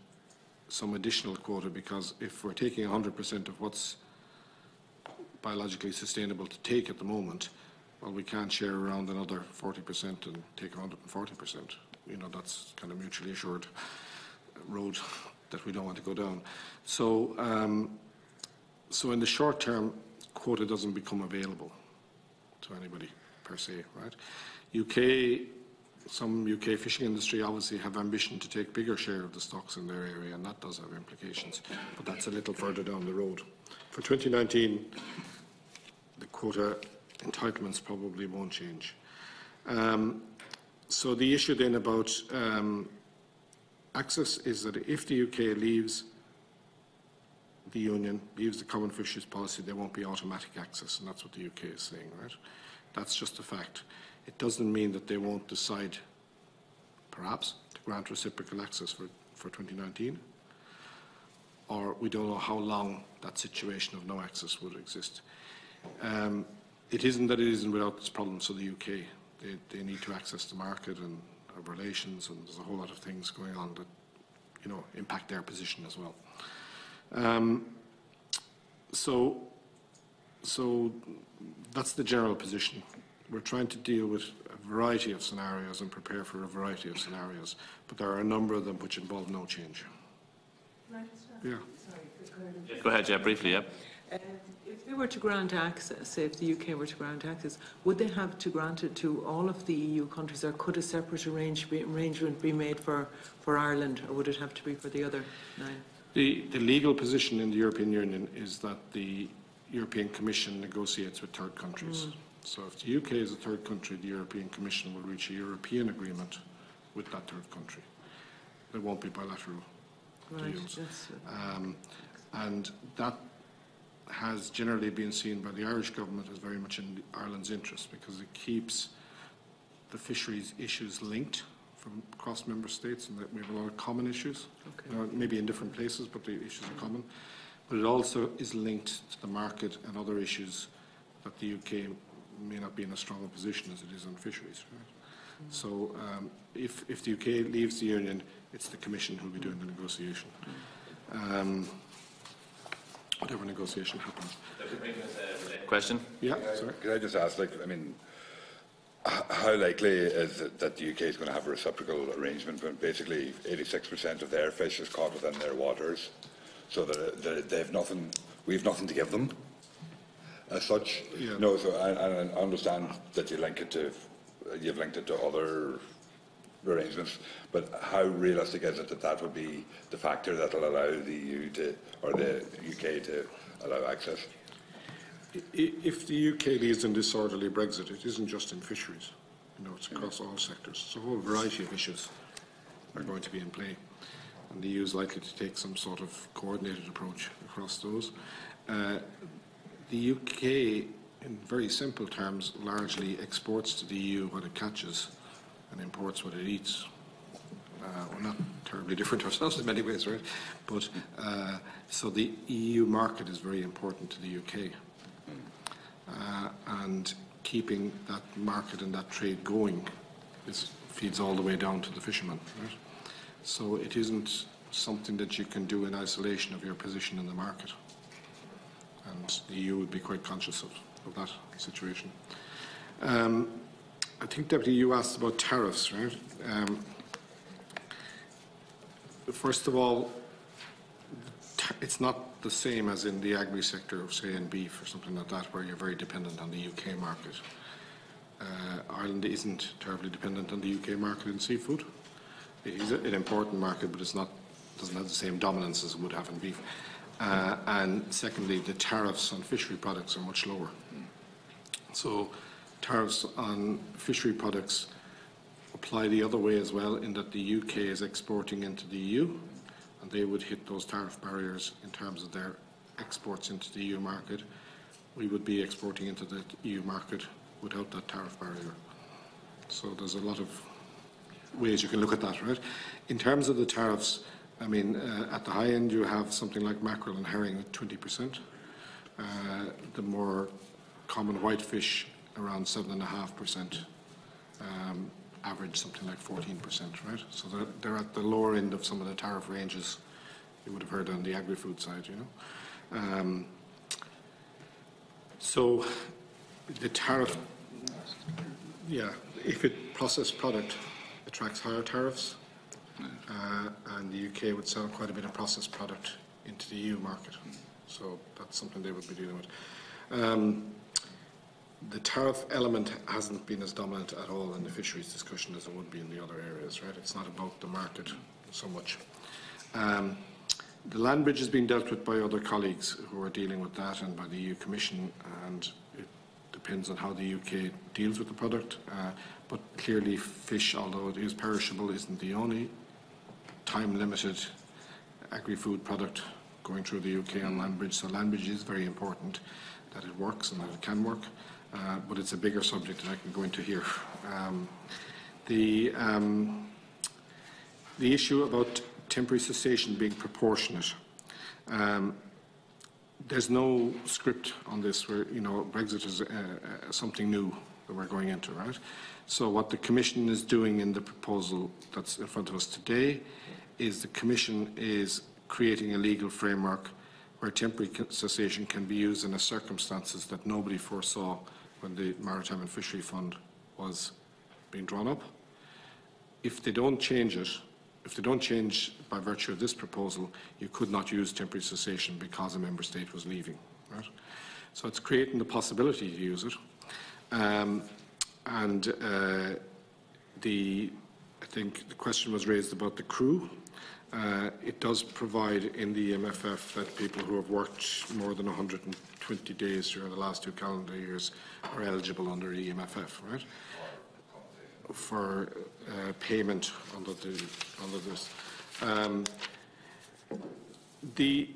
some additional quota because if we're taking 100% of what's biologically sustainable to take at the moment, well, we can't share around another 40% and take 140%. You know, that's kind of mutually assured road that we don't want to go down. So, um, so in the short term, quota doesn't become available to anybody per se, right? UK some UK fishing industry obviously have ambition to take bigger share of the stocks in their area, and that does have implications. But that's a little further down the road. For 2019, the quota entitlements probably won't change. Um, so the issue then about um, access is that if the UK leaves the Union, leaves the common fisheries policy, there won't be automatic access, and that's what the UK is saying, right? That's just a fact. It doesn't mean that they won't decide, perhaps, to grant reciprocal access for, for 2019, or we don't know how long that situation of no access would exist. Um, it isn't that it isn't without its problems for the UK. They, they need to access the market and have relations, and there's a whole lot of things going on that, you know, impact their position as well. Um, so, so that's the general position. We're trying to deal with a variety of scenarios and prepare for a variety of scenarios, but there are a number of them which involve no change. Yeah. Go ahead, yeah, briefly, yeah. Um, If they were to grant access, say if the UK were to grant access, would they have to grant it to all of the EU countries, or could a separate arrangement be made for, for Ireland, or would it have to be for the other nine? The, the legal position in the European Union is that the European Commission negotiates with third countries. So if the UK is a third country, the European Commission will reach a European agreement with that third country. There won't be bilateral Right, deals. Um, and that has generally been seen by the Irish government as very much in Ireland's interest because it keeps the fisheries issues linked from across member states and that we have a lot of common issues. Okay. You know, maybe in different places, but the issues are common. But it also is linked to the market and other issues that the UK may not be in as strong a position as it is on fisheries. Right? So um, if, if the UK leaves the Union, it's the Commission who will be doing the negotiation. Um, whatever negotiation happens. Question? Yeah, sorry. Could I just ask, like, I mean, how likely is it that the UK is going to have a reciprocal arrangement when basically 86% of their fish is caught within their waters, so that that they have nothing, we have nothing to give them as such? Yeah. No, so I, I I understand that you link it to, you've linked it to other arrangements, but how realistic is it that that would be the factor that will allow the EU to, or the UK to allow access? If the UK leads in disorderly Brexit, it isn't just in fisheries. You know, it's across all sectors. It's a whole variety of issues are going to be in play. And the EU is likely to take some sort of coordinated approach across those. Uh, the UK, in very simple terms, largely exports to the EU what it catches and imports what it eats. Uh, we're not terribly different to <laughs> ourselves in many ways, right? But uh, so the EU market is very important to the UK. Uh, and keeping that market and that trade going is, feeds all the way down to the fishermen. Right? So it isn't something that you can do in isolation of your position in the market. And the EU would be quite conscious of, of that situation. Um, I think, Deputy, you asked about tariffs, right? Um, first of all, it's not the same as in the agri sector of, say, in beef or something like that, where you're very dependent on the UK market. Uh, Ireland isn't terribly dependent on the UK market in seafood. It is an important market, but it's not, doesn't have the same dominance as it would have in beef. Uh, and secondly, the tariffs on fishery products are much lower. So tariffs on fishery products apply the other way as well, in that the UK is exporting into the EU, and they would hit those tariff barriers in terms of their exports into the EU market. We would be exporting into the EU market without that tariff barrier. So there's a lot of ways you can look at that, right? In terms of the tariffs, I mean, uh, at the high end, you have something like mackerel and herring at 20%. Uh, the more common whitefish, around 7.5%. Um, average something like 14%, right? So they're, they're at the lower end of some of the tariff ranges you would have heard on the agri-food side, you know. Um, so the tariff, yeah, if it processed product attracts higher tariffs, uh, and the UK would sell quite a bit of processed product into the EU market. So that's something they would be dealing with. Um, the tariff element hasn't been as dominant at all in the fisheries discussion as it would be in the other areas, right? It's not about the market so much. Um, the land bridge has been dealt with by other colleagues who are dealing with that and by the EU Commission, and it depends on how the UK deals with the product. Uh, but clearly, fish, although it is perishable, isn't the only time-limited agri-food product going through the UK on land bridge. So land bridge is very important that it works and that it can work, uh, but it's a bigger subject that I can go into here. Um, the, um, the issue about temporary cessation being proportionate. Um, there's no script on this where, you know, Brexit is uh, uh, something new that we're going into, right? So what the Commission is doing in the proposal that's in front of us today is the Commission is creating a legal framework where temporary cessation can be used in circumstances that nobody foresaw when the Maritime and Fishery Fund was being drawn up. If they don't change it, if they don't change by virtue of this proposal, you could not use temporary cessation because a member state was leaving. Right? So it's creating the possibility to use it. Um, and uh, the, I think the question was raised about the crew. Uh, it does provide in the MFF that people who have worked more than 120 days during the last two calendar years are eligible under EMFF, right? For uh, payment under, the, under this. Um, the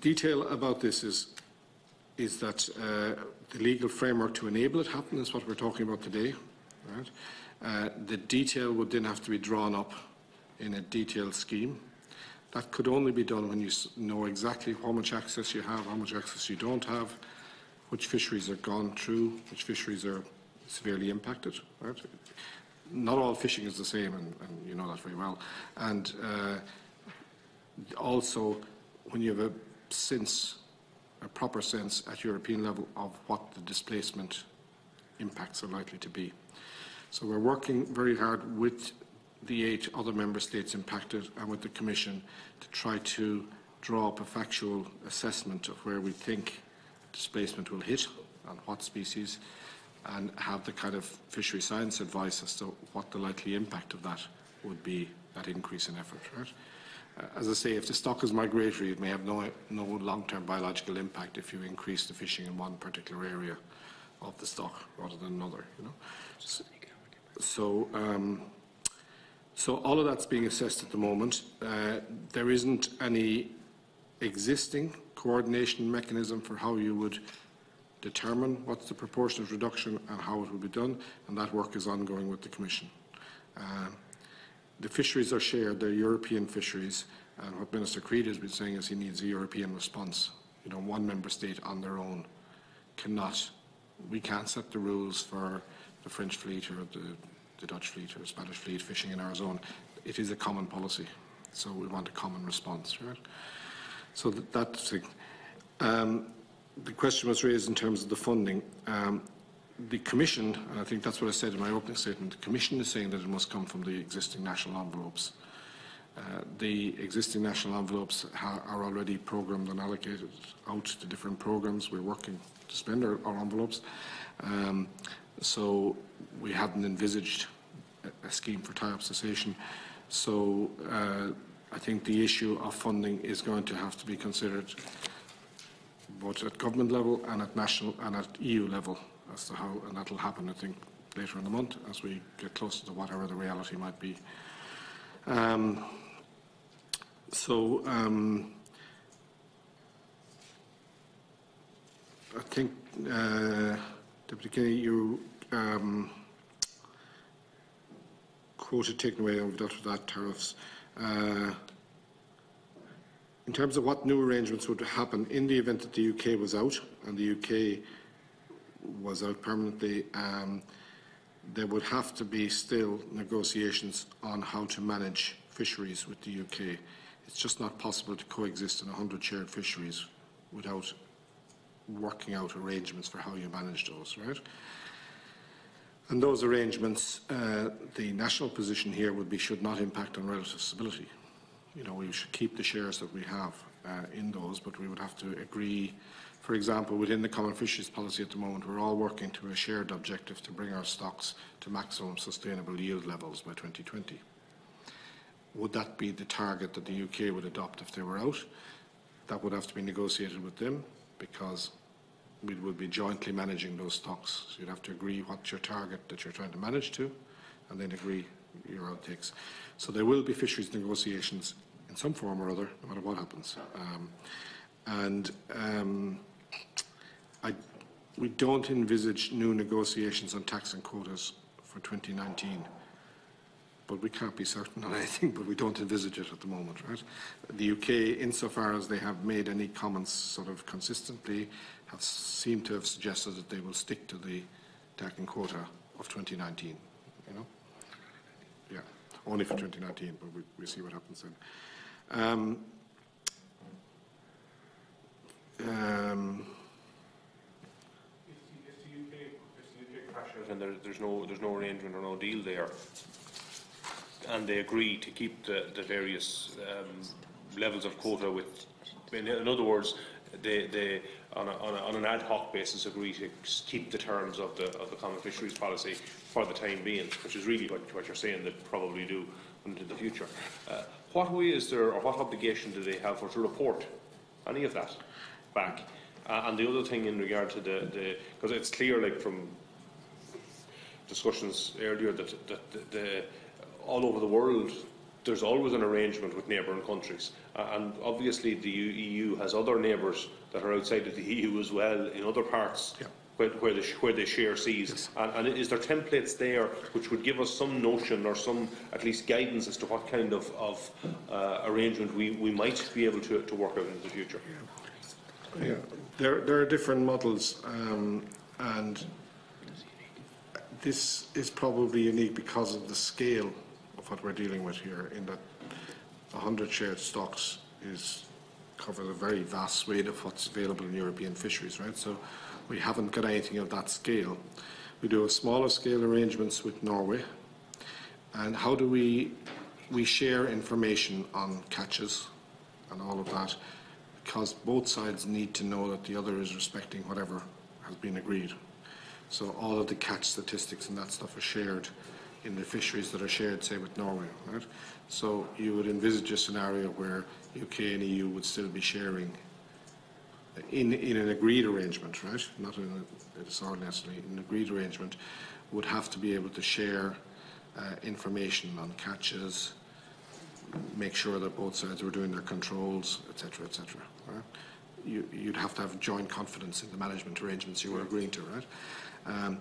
detail about this is, is that uh, the legal framework to enable it happen is what we're talking about today. Right? Uh, the detail would then have to be drawn up in a detailed scheme. That could only be done when you know exactly how much access you have, how much access you don't have, which fisheries are gone through, which fisheries are severely impacted. Right? Not all fishing is the same, and, and you know that very well. And uh, also, when you have a sense, a proper sense at European level of what the displacement impacts are likely to be. So we're working very hard with the eight other member states impacted and with the Commission to try to draw up a factual assessment of where we think displacement will hit and what species and have the kind of fishery science advice as to what the likely impact of that would be, that increase in effort. Right? Uh, as I say, if the stock is migratory, it may have no, no long-term biological impact if you increase the fishing in one particular area of the stock rather than another. You know? So, so um, so all of that's being assessed at the moment. Uh, there isn't any existing coordination mechanism for how you would determine what's the proportion of reduction and how it will be done, and that work is ongoing with the Commission. Uh, the fisheries are shared, they're European fisheries, and what Minister Creed has been saying is he needs a European response. You know, one member state on their own cannot, we can't set the rules for the French fleet or the the Dutch fleet or the Spanish fleet fishing in our zone. It is a common policy, so we want a common response, right? So that, that's the, um, the question was raised in terms of the funding. Um, the Commission, and I think that's what I said in my opening statement, the Commission is saying that it must come from the existing national envelopes. Uh, the existing national envelopes are already programmed and allocated out to different programs. We're working to spend our, our envelopes. Um, so we hadn't envisaged a, scheme for tie-up cessation. So uh, I think the issue of funding is going to have to be considered both at government level and at national and at EU level as to how, and that will happen, I think, later in the month as we get closer to whatever the reality might be. Um, so um, I think, uh, Deputy Kenny, you um, quoted taken away over that, that tariffs. Uh, in terms of what new arrangements would happen in the event that the UK was out and the UK was out permanently, um, there would have to be still negotiations on how to manage fisheries with the UK. It's just not possible to coexist in 100 shared fisheries without working out arrangements for how you manage those, right? And those arrangements, uh, the national position here would be should not impact on relative stability. You know, we should keep the shares that we have uh, in those, but we would have to agree For example, within the Common Fisheries Policy at the moment, we're all working to a shared objective to bring our stocks to maximum sustainable yield levels by 2020. Would that be the target that the UK would adopt if they were out? That would have to be negotiated with them because we would be jointly managing those stocks. So you'd have to agree what's your target that you're trying to manage to and then agree your outtakes. So there will be fisheries negotiations in some form or other, no matter what happens. Um, and um, I, we don't envisage new negotiations on TACs and quotas for 2019 but we can't be certain on <laughs> anything, but we don't envisage it at the moment, right? The UK, insofar as they have made any comments sort of consistently, have to have suggested that they will stick to the and quota of 2019, you know? Yeah, only for 2019, but we, we see what happens then. Um, um, and there, there's no, there's no arrangement or no deal there, and they agree to keep the, the various um, levels of quota with, in other words, they, they on, a, on, a, on an ad hoc basis agree to keep the terms of the, of the common fisheries policy for the time being, which is really what, what you're saying they probably do into the future. Uh, what way is there, or what obligation do they have for to report any of that back? Uh, and the other thing in regard to the, because it's clear, like from discussions earlier that, that the, the, all over the world there's always an arrangement with neighbouring countries. Uh, and obviously the EU has other neighbours that are outside of the EU as well in other parts Yeah. where, where, they, where they share seas. And, and is there templates there which would give us some notion or some at least guidance as to what kind of, of uh, arrangement we, we might be able to, to work out in the future? Yeah, there, there are different models, um, and this is probably unique because of the scale of what we're dealing with here, in that 100 shared stocks is, covers a very vast swathe of what's available in European fisheries, right? So we haven't got anything of that scale. We do smaller scale arrangements with Norway, and how do we, we share information on catches and all of that, because both sides need to know that the other is respecting whatever has been agreed. So all of the catch statistics and that stuff are shared in the fisheries that are shared, say, with Norway, right? So you would envisage a scenario where UK and EU would still be sharing in, in an agreed arrangement, right? Not in a disorderly necessarily, in an agreed arrangement, would have to be able to share uh, information on catches, make sure that both sides were doing their controls, etc., etc. Right? You, you'd have to have joint confidence in the management arrangements you were agreeing to, right? Um,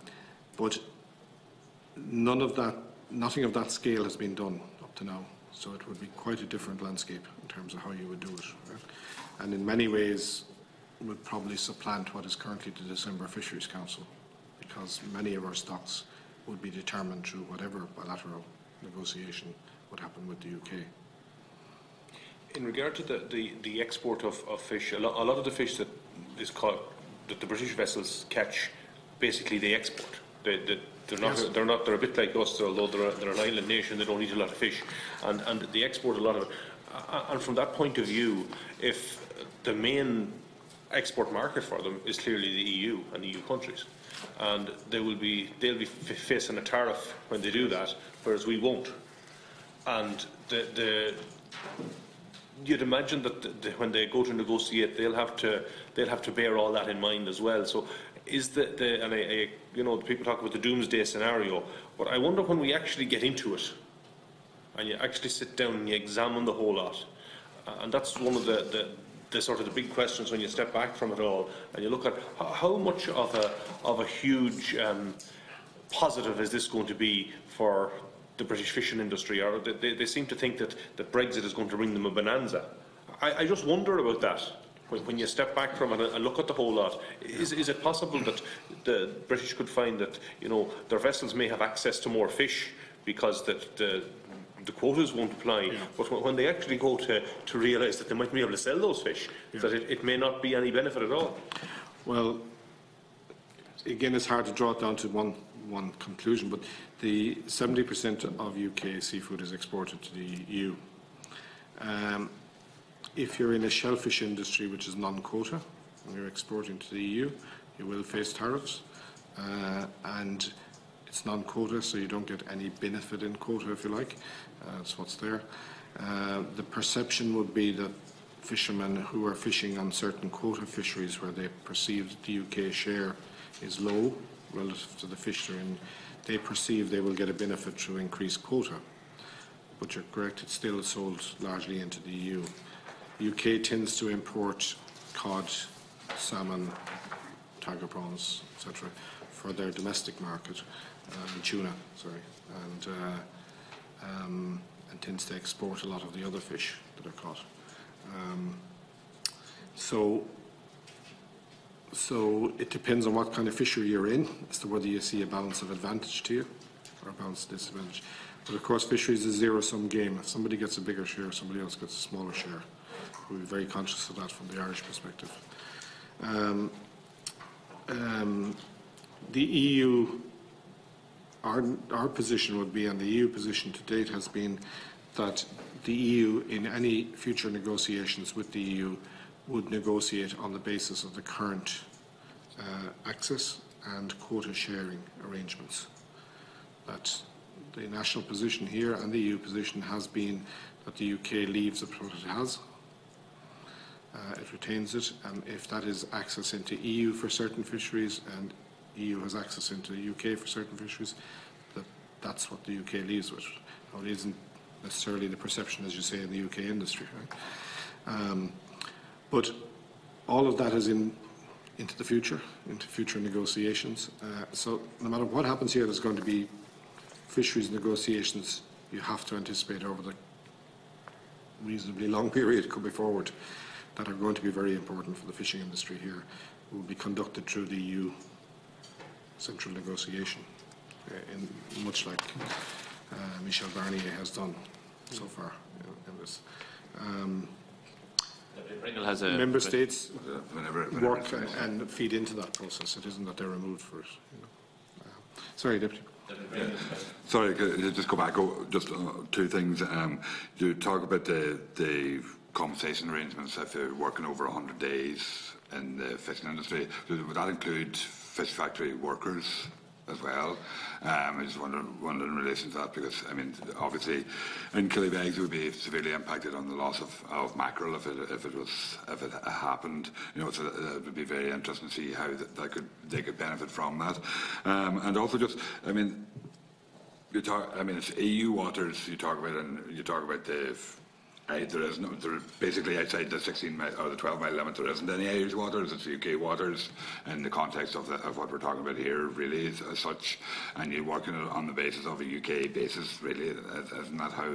but none of that, nothing of that scale has been done up to now. So it would be quite a different landscape in terms of how you would do it. Right? And in many ways would probably supplant what is currently the December Fisheries Council because many of our stocks would be determined through whatever bilateral negotiation would happen with the UK. In regard to the, the, the export of, of fish, a lot, a lot of the fish that is caught, that the British vessels catch, basically they export. They, they, they're not, Yes. they're not, they're a bit like us, although they're, a, they're an island nation, they don't eat a lot of fish. And, and they export a lot of it. And from that point of view, if the main export market for them is clearly the EU and EU countries, and they will be, they'll be facing a tariff when they do that, whereas we won't. And the, the, you'd imagine that the, the, when they go to negotiate, they'll have to they'll have to bear all that in mind as well. So, is that the and I, I, you know people talk about the doomsday scenario, but I wonder when we actually get into it, and you actually sit down and you examine the whole lot, and that's one of the, the the sort of the big questions when you step back from it all and you look at how, much of a of a huge um, positive is this going to be for the British fishing industry, or they, they, they seem to think that, that Brexit is going to bring them a bonanza. I, I just wonder about that. When, when you step back from it and, look at the whole lot, is, is it possible that the British could find that you know their vessels may have access to more fish because that the the quotas won't apply, but when, they actually go to, to realise that they might be able to sell those fish, that it, it may not be any benefit at all. Well, again, it's hard to draw it down to one, one conclusion, but the 70% of UK seafood is exported to the EU. Um, if you're in a shellfish industry which is non-quota, and you're exporting to the EU. You will face tariffs, uh, and it's non-quota, so you don't get any benefit in quota, if you like. Uh, That's what's there. Uh, The perception would be that fishermen who are fishing on certain quota fisheries where they perceive the UK share is low relative to the fish they're in, they perceive they will get a benefit through increased quota. But you're correct, it's still sold largely into the EU. UK tends to import cod, salmon, tiger prawns, etc., for their domestic market, um, tuna, sorry, and, uh, um, and tends to export a lot of the other fish that are caught. Um, so, so it depends on what kind of fishery you're in as to whether you see a balance of advantage to you or a balance of disadvantage. But of course, fisheries is a zero-sum game. If somebody gets a bigger share, somebody else gets a smaller share. We're very conscious of that from the Irish perspective. Um, um, the EU, our, our position would be, and the EU position to date has been that the EU, in any future negotiations with the EU, would negotiate on the basis of the current uh, access and quota sharing arrangements. That the national position here and the EU position has been that the UK leaves it what it has. Uh, it retains it, and if that is access into EU for certain fisheries and EU has access into the UK for certain fisheries, that that's what the UK leaves with. Now, it isn't necessarily the perception, as you say, in the UK industry. Right? Um, but all of that is in into the future, into future negotiations. Uh, so no matter what happens here, there's going to be fisheries negotiations you have to anticipate over the reasonably long period coming forward that are going to be very important for the fishing industry here will be conducted through the EU central negotiation, uh, in, much like uh, Michel Barnier has done so far in, in this. Um, has a... member states Whenever, whenever work and, and feed into that process. It isn't that they're removed for it. You know. Uh, sorry, Deputy. Sorry, just go back, oh, just uh, two things. Um, you talk about the, the compensation arrangements if you're working over 100 days in the fishing industry. Would that include fish factory workers as well? Um, I just wonder, wonder in relation to that because, I mean, obviously in Killybegs would be severely impacted on the loss of, of mackerel if it, if it was, if it happened. You know, so that would be very interesting to see how that, that could, they could benefit from that. Um, and also just, I mean, you talk, I mean, it's EU waters you talk about, and you talk about the, uh, there is no, there, basically outside the 16 mile, or the 12 mile limit, there isn't any Irish waters, it's UK waters, in the context of, the, of what we're talking about here, really, as, as such, and you're working on the basis of a UK basis, really, isn't that how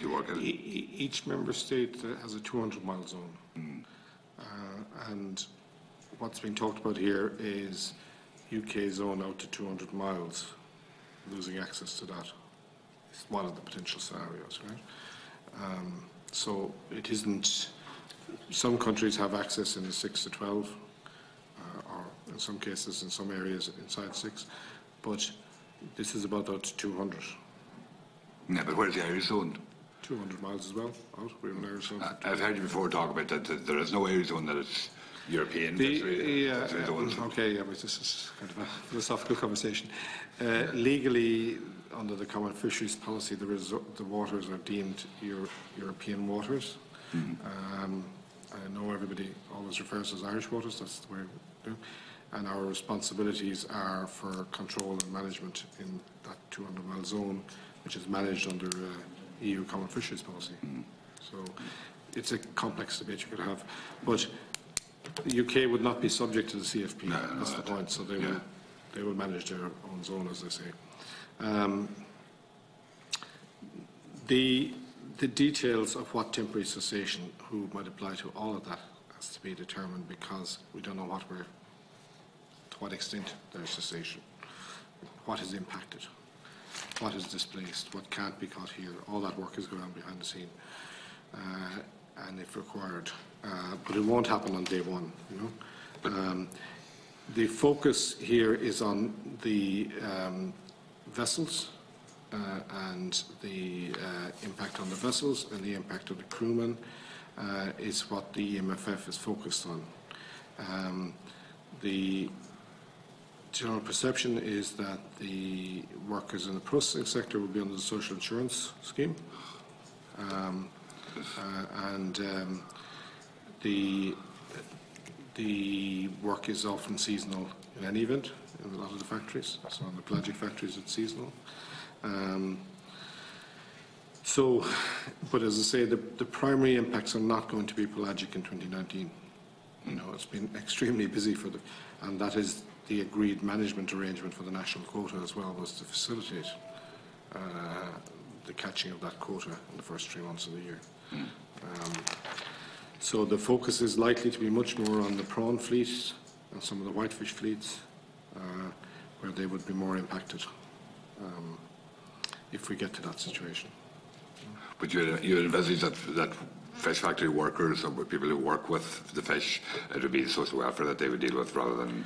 you work it? E- Each member state uh, has a 200 mile zone. Uh, and what's being talked about here is UK zone out to 200 miles, losing access to that. It's one of the potential scenarios, right? Um, so it isn't, some countries have access in the 6 to 12, uh, or in some cases, in some areas, inside 6, but this is about out to 200. Yeah, but where's the Irish zone? 200 miles as well, out, we're in Irish zone. I- I've heard you before talk about that, that there is no Irish zone that is European. The, fishery- yeah, uh, okay, yeah, but this is kind of a philosophical conversation. Uh, legally, under the common fisheries policy, the, the waters are deemed Euro- European waters. Um, I know everybody always refers to as Irish waters, that's the way we do. And our responsibilities are for control and management in that 200 mile zone, which is managed under uh, EU common fisheries policy. So it's a complex debate you could have. But the UK would not be subject to the CFP. No, no, That's the point. So they yeah. will, they will manage their own zone, as they say. Um, the, the details of what temporary cessation, who might apply to all of that, has to be determined because we don't know what we're, to what extent there's cessation, what is impacted, what is displaced, what can't be caught here. All that work is going on behind the scene, uh, and if required. Uh, but it won't happen on day one, you know. Um, the focus here is on the um, vessels uh, and the uh, impact on the vessels and the impact on the crewmen uh, is what the EMFF is focused on. Um, The general perception is that the workers in the processing sector will be under the social insurance scheme. Um, uh, And um, the, the work is often seasonal in any event in a lot of the factories. So in the pelagic factories, it's seasonal. Um, So, but as I say, the, the primary impacts are not going to be pelagic in 2019. You know, it's been extremely busy for the, and that is the agreed management arrangement for the national quota as well, was to facilitate uh, the catching of that quota in the first three months of the year. Um, So the focus is likely to be much more on the prawn fleet and some of the whitefish fleets, uh, where they would be more impacted um, if we get to that situation. But you, you envisage that, that fish factory workers or people who work with the fish, it would be the social welfare that they would deal with rather than,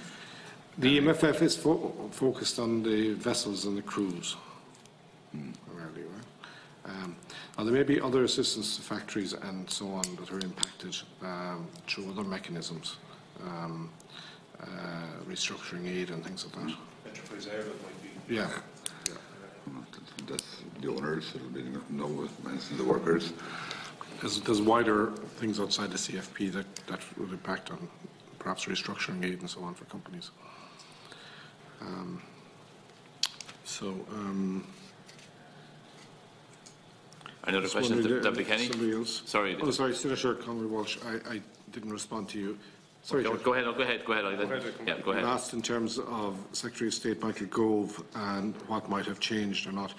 The MFF is fo- focused on the vessels and the crews. primarily, right? Um, Now, there may be other assistance to factories and so on that are impacted um, through other mechanisms, um, uh, restructuring aid and things like that. Enterprise Ireland might be. Yeah. that's the owners, it'll be no mention the workers. There's, there's wider things outside the CFP that, that will impact on perhaps restructuring aid and so on for companies. Um, So, um, Any other Just questions, uh, Deputy Kenny? Somebody else? Sorry. Oh, sorry, Senator Conway Walsh, I, I didn't respond to you. Sorry, Go go ahead, no, go ahead, go ahead. I'll- Yeah, go ahead. asked in terms of Secretary of State Michael Gove and what might have changed or not.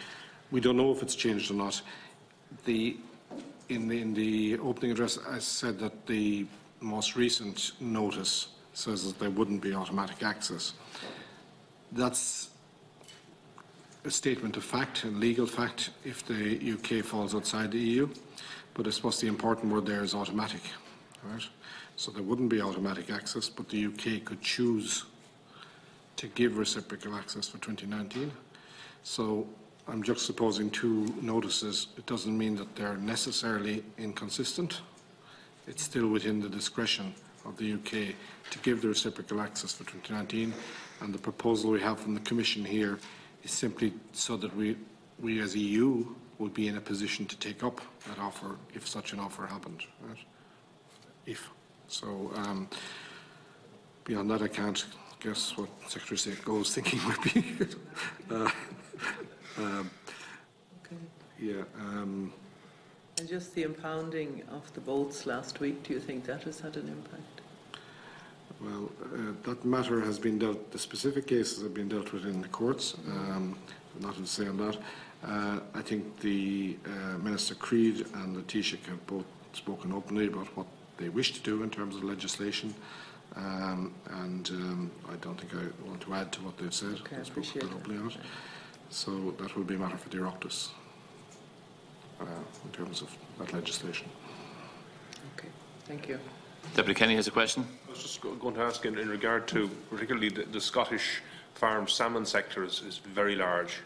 We don't know if it's changed or not. The, in the, in the opening address, I said that the most recent notice says that there wouldn't be automatic access. That's a statement of fact, a legal fact, if the UK falls outside the EU. But I suppose the important word there is automatic, right? So there wouldn't be automatic access, but the UK could choose to give reciprocal access for 2019. So I'm juxtaposing two notices. It doesn't mean that they're necessarily inconsistent. It's still within the discretion of the UK to give the reciprocal access for 2019. And the proposal we have from the Commission here is simply so that we, we as EU would be in a position to take up that offer if such an offer happened, right? If. So, um, beyond that, I can't guess what Secretary of State Gove's <laughs> thinking would be. Uh, um, Yeah, um, And just the impounding of the boats last week, do you think that has had an impact? Well, uh, that matter has been dealt, the specific cases have been dealt with in the courts, um, nothing to say on that. Uh, I think the uh, Minister Creed and the Taoiseach have both spoken openly about what they wish to do in terms of legislation, um, and um, I don't think I want to add to what they've said. Okay, I They've spoken appreciate quite openly on it. So that will be a matter for the Oireachtas uh, in terms of that legislation. Okay, thank you. Deputy Kenny has a question. I was just going to ask in, in regard to particularly the, the Scottish farm salmon sector is, is very large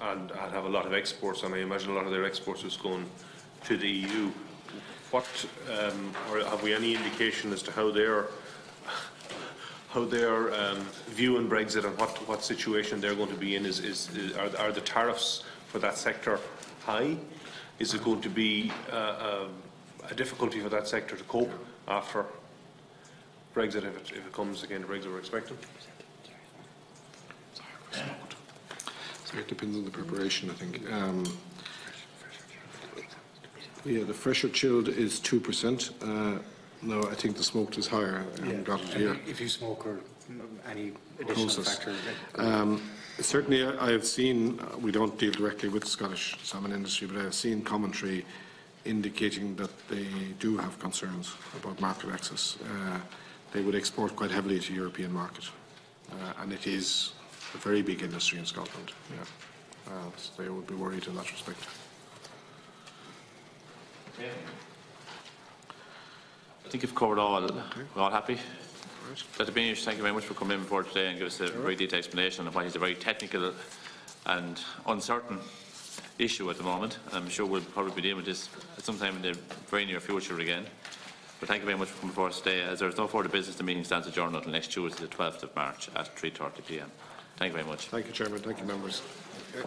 and, and have a lot of exports, and I imagine a lot of their exports is going to the EU. What, um, or have we any indication as to how they're how they're um, viewing Brexit and what, what situation they're going to be in? Is, is, is are, are the tariffs for that sector high? Is it going to be uh, um, a difficulty for that sector to cope after Brexit, if it, if it comes again to Brexit we're expecting? So it depends on the preparation, I think. Um, Yeah, the fresher chilled is 2%. Uh, No, I think the smoked is higher. I haven't got it here. If you smoke or any additional Process. factor. Um, Certainly, I I have seen, uh, we don't deal directly with the Scottish salmon industry, but I have seen commentary indicating that they do have concerns about market access. Uh, They would export quite heavily to European market, uh, and it is a very big industry in Scotland, yeah. Uh, So they would be worried in that respect. I think you've covered all. We're all happy? Dr. Beamish, thank you very much for coming in before today and give us a very detailed explanation of why it's a very technical and uncertain issue at the moment. I'm sure we'll probably be dealing with this at some time in the very near future again. But thank you very much for coming before us today. As there is no further business, the meeting stands adjourned until next Tuesday, the 12th of March at 3:30 p.m. Thank you very much. Thank you, Chairman. Thank you, members. Okay.